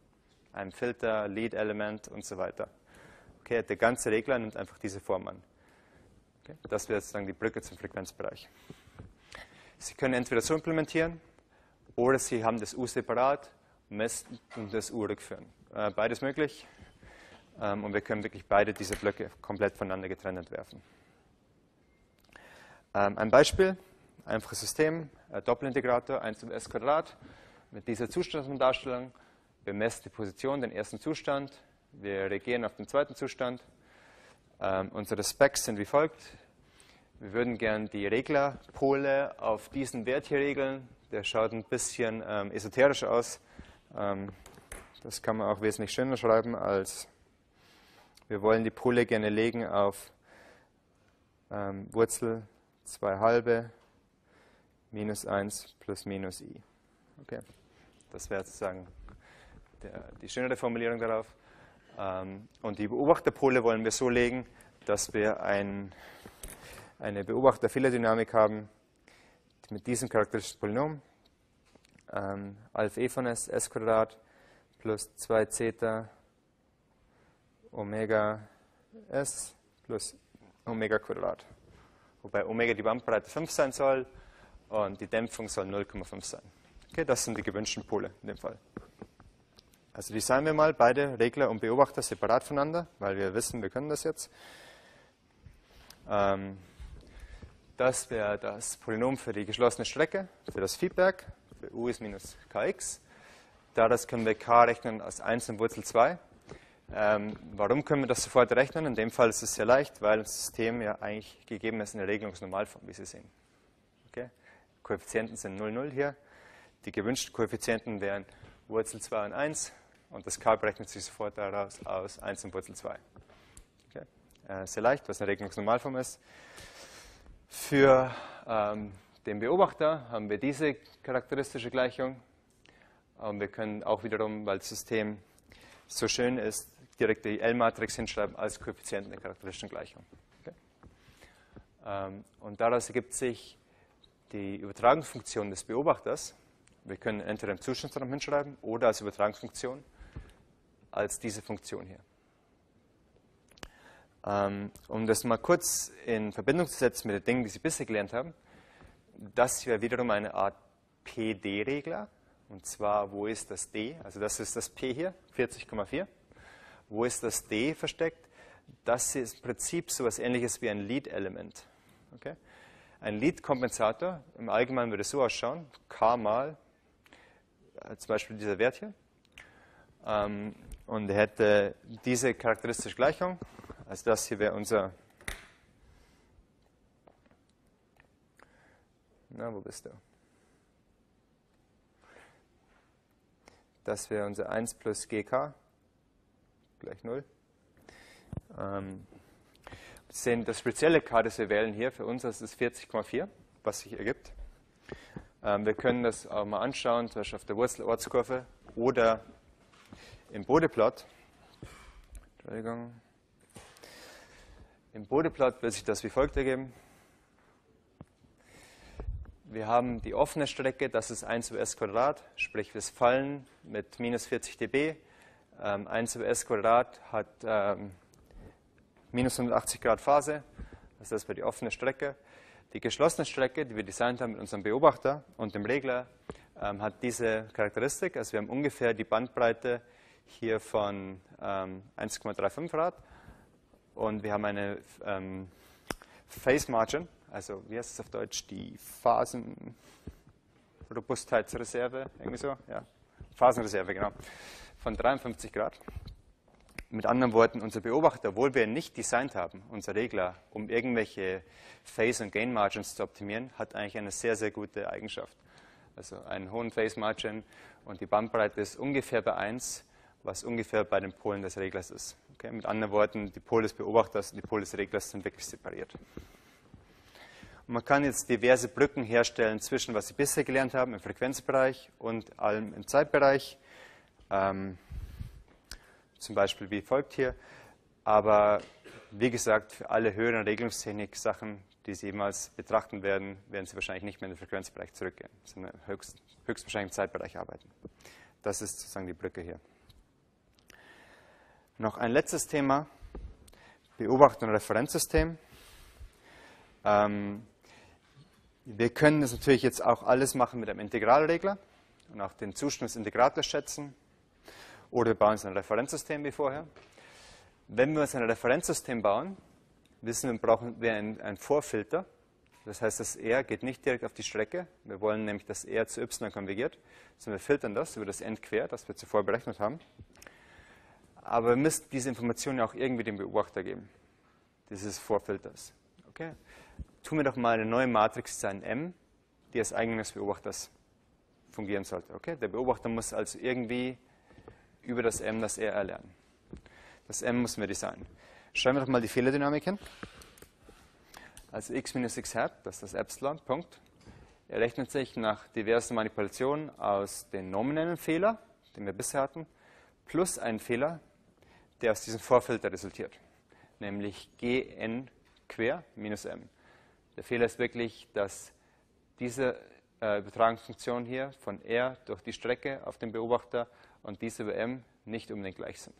einem Filter, Lead-Element und so weiter. Okay, der ganze Regler nimmt einfach diese Form an. Okay, das wäre sozusagen die Brücke zum Frequenzbereich. Sie können entweder so implementieren oder Sie haben das U separat, messen und das U rückführen. Äh, beides möglich. Ähm, und wir können wirklich beide diese Blöcke komplett voneinander getrennt entwerfen. Ähm, ein Beispiel, einfaches System, äh, Doppelintegrator 1 zum s Quadrat mit dieser Zustandsdarstellung. Wir messen die Position, den ersten Zustand. Wir reagieren auf den zweiten Zustand. Ähm, unsere Specs sind wie folgt. Wir würden gern die Reglerpole auf diesen Wert hier regeln. Der schaut ein bisschen ähm, esoterisch aus. Ähm, das kann man auch wesentlich schöner schreiben als wir wollen die Pole gerne legen auf ähm, Wurzel 2 halbe minus 1 plus minus i. Okay. Das wäre sozusagen der, die schönere Formulierung darauf. Ähm, und die Beobachterpole wollen wir so legen, dass wir ein, eine Beobachter-Fehler-Dynamik haben mit diesem charakteristischen Polynom. Ähm, Alpha e von s, s Quadrat plus 2 Zeta Omega s plus Omega Quadrat. Wobei Omega die Bandbreite 5 sein soll und die Dämpfung soll 0,5 sein. Okay, das sind die gewünschten Pole in dem Fall. Also designen wir mal beide Regler und Beobachter separat voneinander, weil wir wissen, wir können das jetzt. Ähm, das wäre das Polynom für die geschlossene Strecke, für das Feedback, für u ist minus kx. Daraus können wir k rechnen als 1 in Wurzel 2. Ähm, warum können wir das sofort rechnen? In dem Fall ist es sehr leicht, weil das System ja eigentlich gegeben ist in der Regelungsnormalform, wie Sie sehen. Koeffizienten sind 0, 0 hier. Die gewünschten Koeffizienten wären Wurzel 2 und 1 und das k berechnet sich sofort daraus aus 1 in Wurzel 2. Okay. Äh, sehr leicht, was eine Regelungsnormalform ist. Für ähm, den Beobachter haben wir diese charakteristische Gleichung. Und wir können auch wiederum, weil das System so schön ist, direkt die L-Matrix hinschreiben als Koeffizienten der charakteristischen Gleichung. Okay. Ähm, und daraus ergibt sich die Übertragungsfunktion des Beobachters. Wir können entweder im Zustandsraum hinschreiben oder als Übertragungsfunktion als diese Funktion hier. Ähm, um das mal kurz in Verbindung zu setzen mit den Dingen, die Sie bisher gelernt haben, das wäre wiederum eine Art PD-Regler. Und zwar, wo ist das D? Also das ist das P hier, 40,4. Wo ist das D versteckt? Das ist im Prinzip so etwas ähnliches wie ein Lead-Element. Okay? Ein Lead-Kompensator, im Allgemeinen würde es so ausschauen, K mal, äh, zum Beispiel dieser Wert hier. Ähm, und hätte diese charakteristische Gleichung. Also das hier wäre unser, na, wo bist du? Das wäre unser 1 plus gk gleich 0. Ähm, Sehen das spezielle K, das wir wählen hier, für uns das ist 40,4, was sich ergibt. Ähm, wir können das auch mal anschauen, zum Beispiel auf der Wurzelortskurve oder im Bodeplot. Entschuldigung. Im Bodeplot wird sich das wie folgt ergeben. Wir haben die offene Strecke, das ist 1 über s Quadrat, sprich wir fallen mit minus 40 dB. Ähm, 1 über s Quadrat hat ähm, minus 180 Grad Phase, das wäre die offene Strecke. Die geschlossene Strecke, die wir designt haben mit unserem Beobachter und dem Regler, ähm, hat diese Charakteristik. Also wir haben ungefähr die Bandbreite hier von ähm, 1,35 Grad und wir haben eine ähm, Phase Margin, also wie heißt es auf Deutsch, die Phasenrobustheitsreserve, irgendwie so, ja, Phasenreserve, genau, von 53 Grad. Mit anderen Worten, unser Beobachter, obwohl wir ihn nicht designt haben, unser Regler, um irgendwelche Phase- und Gain-Margins zu optimieren, hat eigentlich eine sehr, sehr gute Eigenschaft. Also einen hohen Phase-Margin und die Bandbreite ist ungefähr bei 1, was ungefähr bei den Polen des Reglers ist. Okay? Mit anderen Worten, die Pole des Beobachters und die Pole des Reglers sind wirklich separiert. Und man kann jetzt diverse Brücken herstellen zwischen, was Sie bisher gelernt haben im Frequenzbereich und allem im Zeitbereich. Ähm, zum Beispiel wie folgt hier. Aber wie gesagt, für alle höheren Regelungstechnik-Sachen, die Sie jemals betrachten werden, werden Sie wahrscheinlich nicht mehr in den Frequenzbereich zurückgehen, sondern höchst, höchstwahrscheinlich im Zeitbereich arbeiten. Das ist sozusagen die Brücke hier. Noch ein letztes Thema, Beobachtung und Referenzsystem. Ähm, wir können das natürlich jetzt auch alles machen mit einem Integralregler und auch den Zustand des Integrators schätzen. Oder wir bauen uns ein Referenzsystem wie vorher. Wenn wir uns ein Referenzsystem bauen, wissen wir, brauchen wir einen, Vorfilter. Das heißt, das R geht nicht direkt auf die Strecke. Wir wollen nämlich, dass R zu Y konvergiert. sondern wir filtern das über das End quer, das wir zuvor berechnet haben. Aber wir müssen diese Informationen auch irgendwie dem Beobachter geben, dieses Vorfilters. Okay? Tun wir doch mal eine neue Matrix sein M, die als Eingang des Beobachters fungieren sollte. Okay? Der Beobachter muss also irgendwie über das M das R erlernen. Das M müssen wir designen. Schreiben wir doch mal die Fehlerdynamik hin. Also x minus x hat, das ist das Epsilon, Punkt. Er rechnet sich nach diversen Manipulationen aus den nominellen Fehler, den wir bisher hatten, plus einen Fehler, der aus diesem Vorfilter resultiert, nämlich gn quer minus m. Der Fehler ist wirklich, dass diese äh, Übertragungsfunktion hier von r durch die Strecke auf den Beobachter und diese über m nicht unbedingt gleich sind.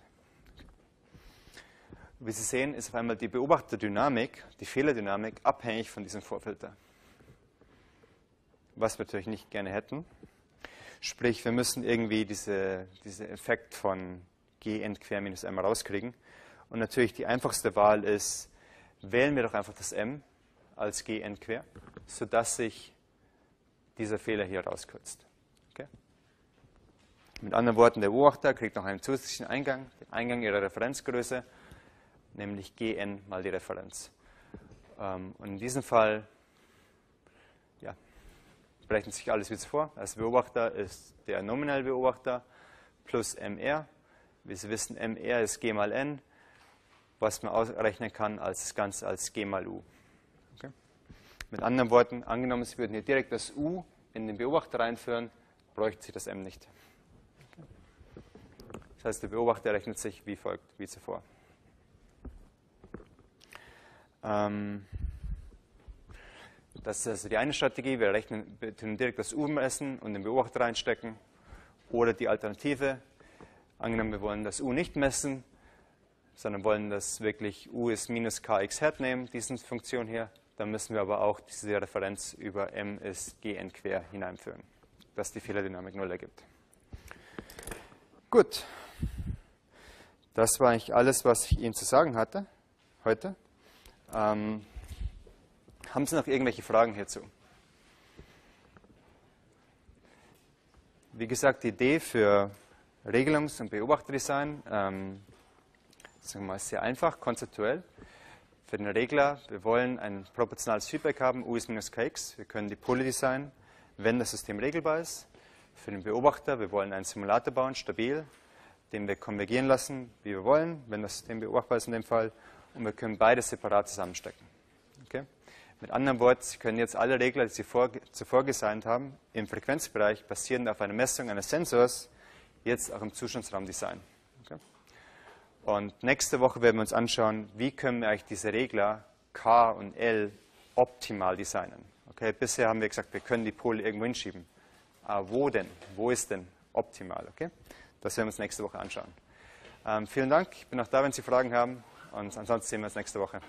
Wie Sie sehen, ist auf einmal die Beobachterdynamik, die Fehlerdynamik, abhängig von diesem Vorfilter. Was wir natürlich nicht gerne hätten. Sprich, wir müssen irgendwie diese, diesen Effekt von g n quer minus m rauskriegen. Und natürlich die einfachste Wahl ist, wählen wir doch einfach das m als g n quer, sodass sich dieser Fehler hier rauskürzt. Okay? Mit anderen Worten, der Beobachter kriegt noch einen zusätzlichen Eingang, den Eingang ihrer Referenzgröße, nämlich Gn mal die Referenz. Ähm, und in diesem Fall ja, berechnet sich alles wie zuvor. Als Beobachter ist der nominelle Beobachter plus mr. Wie Sie wissen, mr ist g mal n, was man ausrechnen kann als das Ganze als g mal u. Okay? Mit anderen Worten, angenommen, Sie würden hier direkt das u in den Beobachter reinführen, bräuchte sich das m nicht. Das heißt, der Beobachter rechnet sich wie folgt, wie zuvor. Ähm, das ist also die eine Strategie. Wir rechnen tun direkt das U messen und den Beobachter reinstecken. Oder die Alternative, angenommen, wir wollen das U nicht messen, sondern wollen das wirklich U ist minus kx hat nehmen, diese Funktion hier, dann müssen wir aber auch diese Referenz über m ist gn quer hineinführen, dass die Fehlerdynamik 0 ergibt. Gut, das war eigentlich alles, was ich Ihnen zu sagen hatte heute. Ähm, haben Sie noch irgendwelche Fragen hierzu? Wie gesagt, die Idee für Regelungs- und Beobachterdesign ähm, sagen wir mal, ist sehr einfach, konzeptuell. Für den Regler, wir wollen ein proportionales Feedback haben, U ist minus Kx. Wir können die Pole designen, wenn das System regelbar ist. Für den Beobachter, wir wollen einen Simulator bauen, stabil. Den wir konvergieren lassen, wie wir wollen, wenn das System beobachtbar ist in dem Fall. Und wir können beide separat zusammenstecken. Okay? Mit anderen Worten, Sie können jetzt alle Regler, die Sie vor, zuvor designt haben, im Frequenzbereich basierend auf einer Messung eines Sensors, jetzt auch im Zustandsraum designen. Okay? Und nächste Woche werden wir uns anschauen, wie können wir eigentlich diese Regler K und L optimal designen. Okay? Bisher haben wir gesagt, wir können die Pole irgendwo hinschieben. Aber wo denn? Wo ist denn optimal? Okay? Das werden wir uns nächste Woche anschauen. Ähm, vielen Dank. Ich bin auch da, wenn Sie Fragen haben. Und ansonsten sehen wir uns nächste Woche.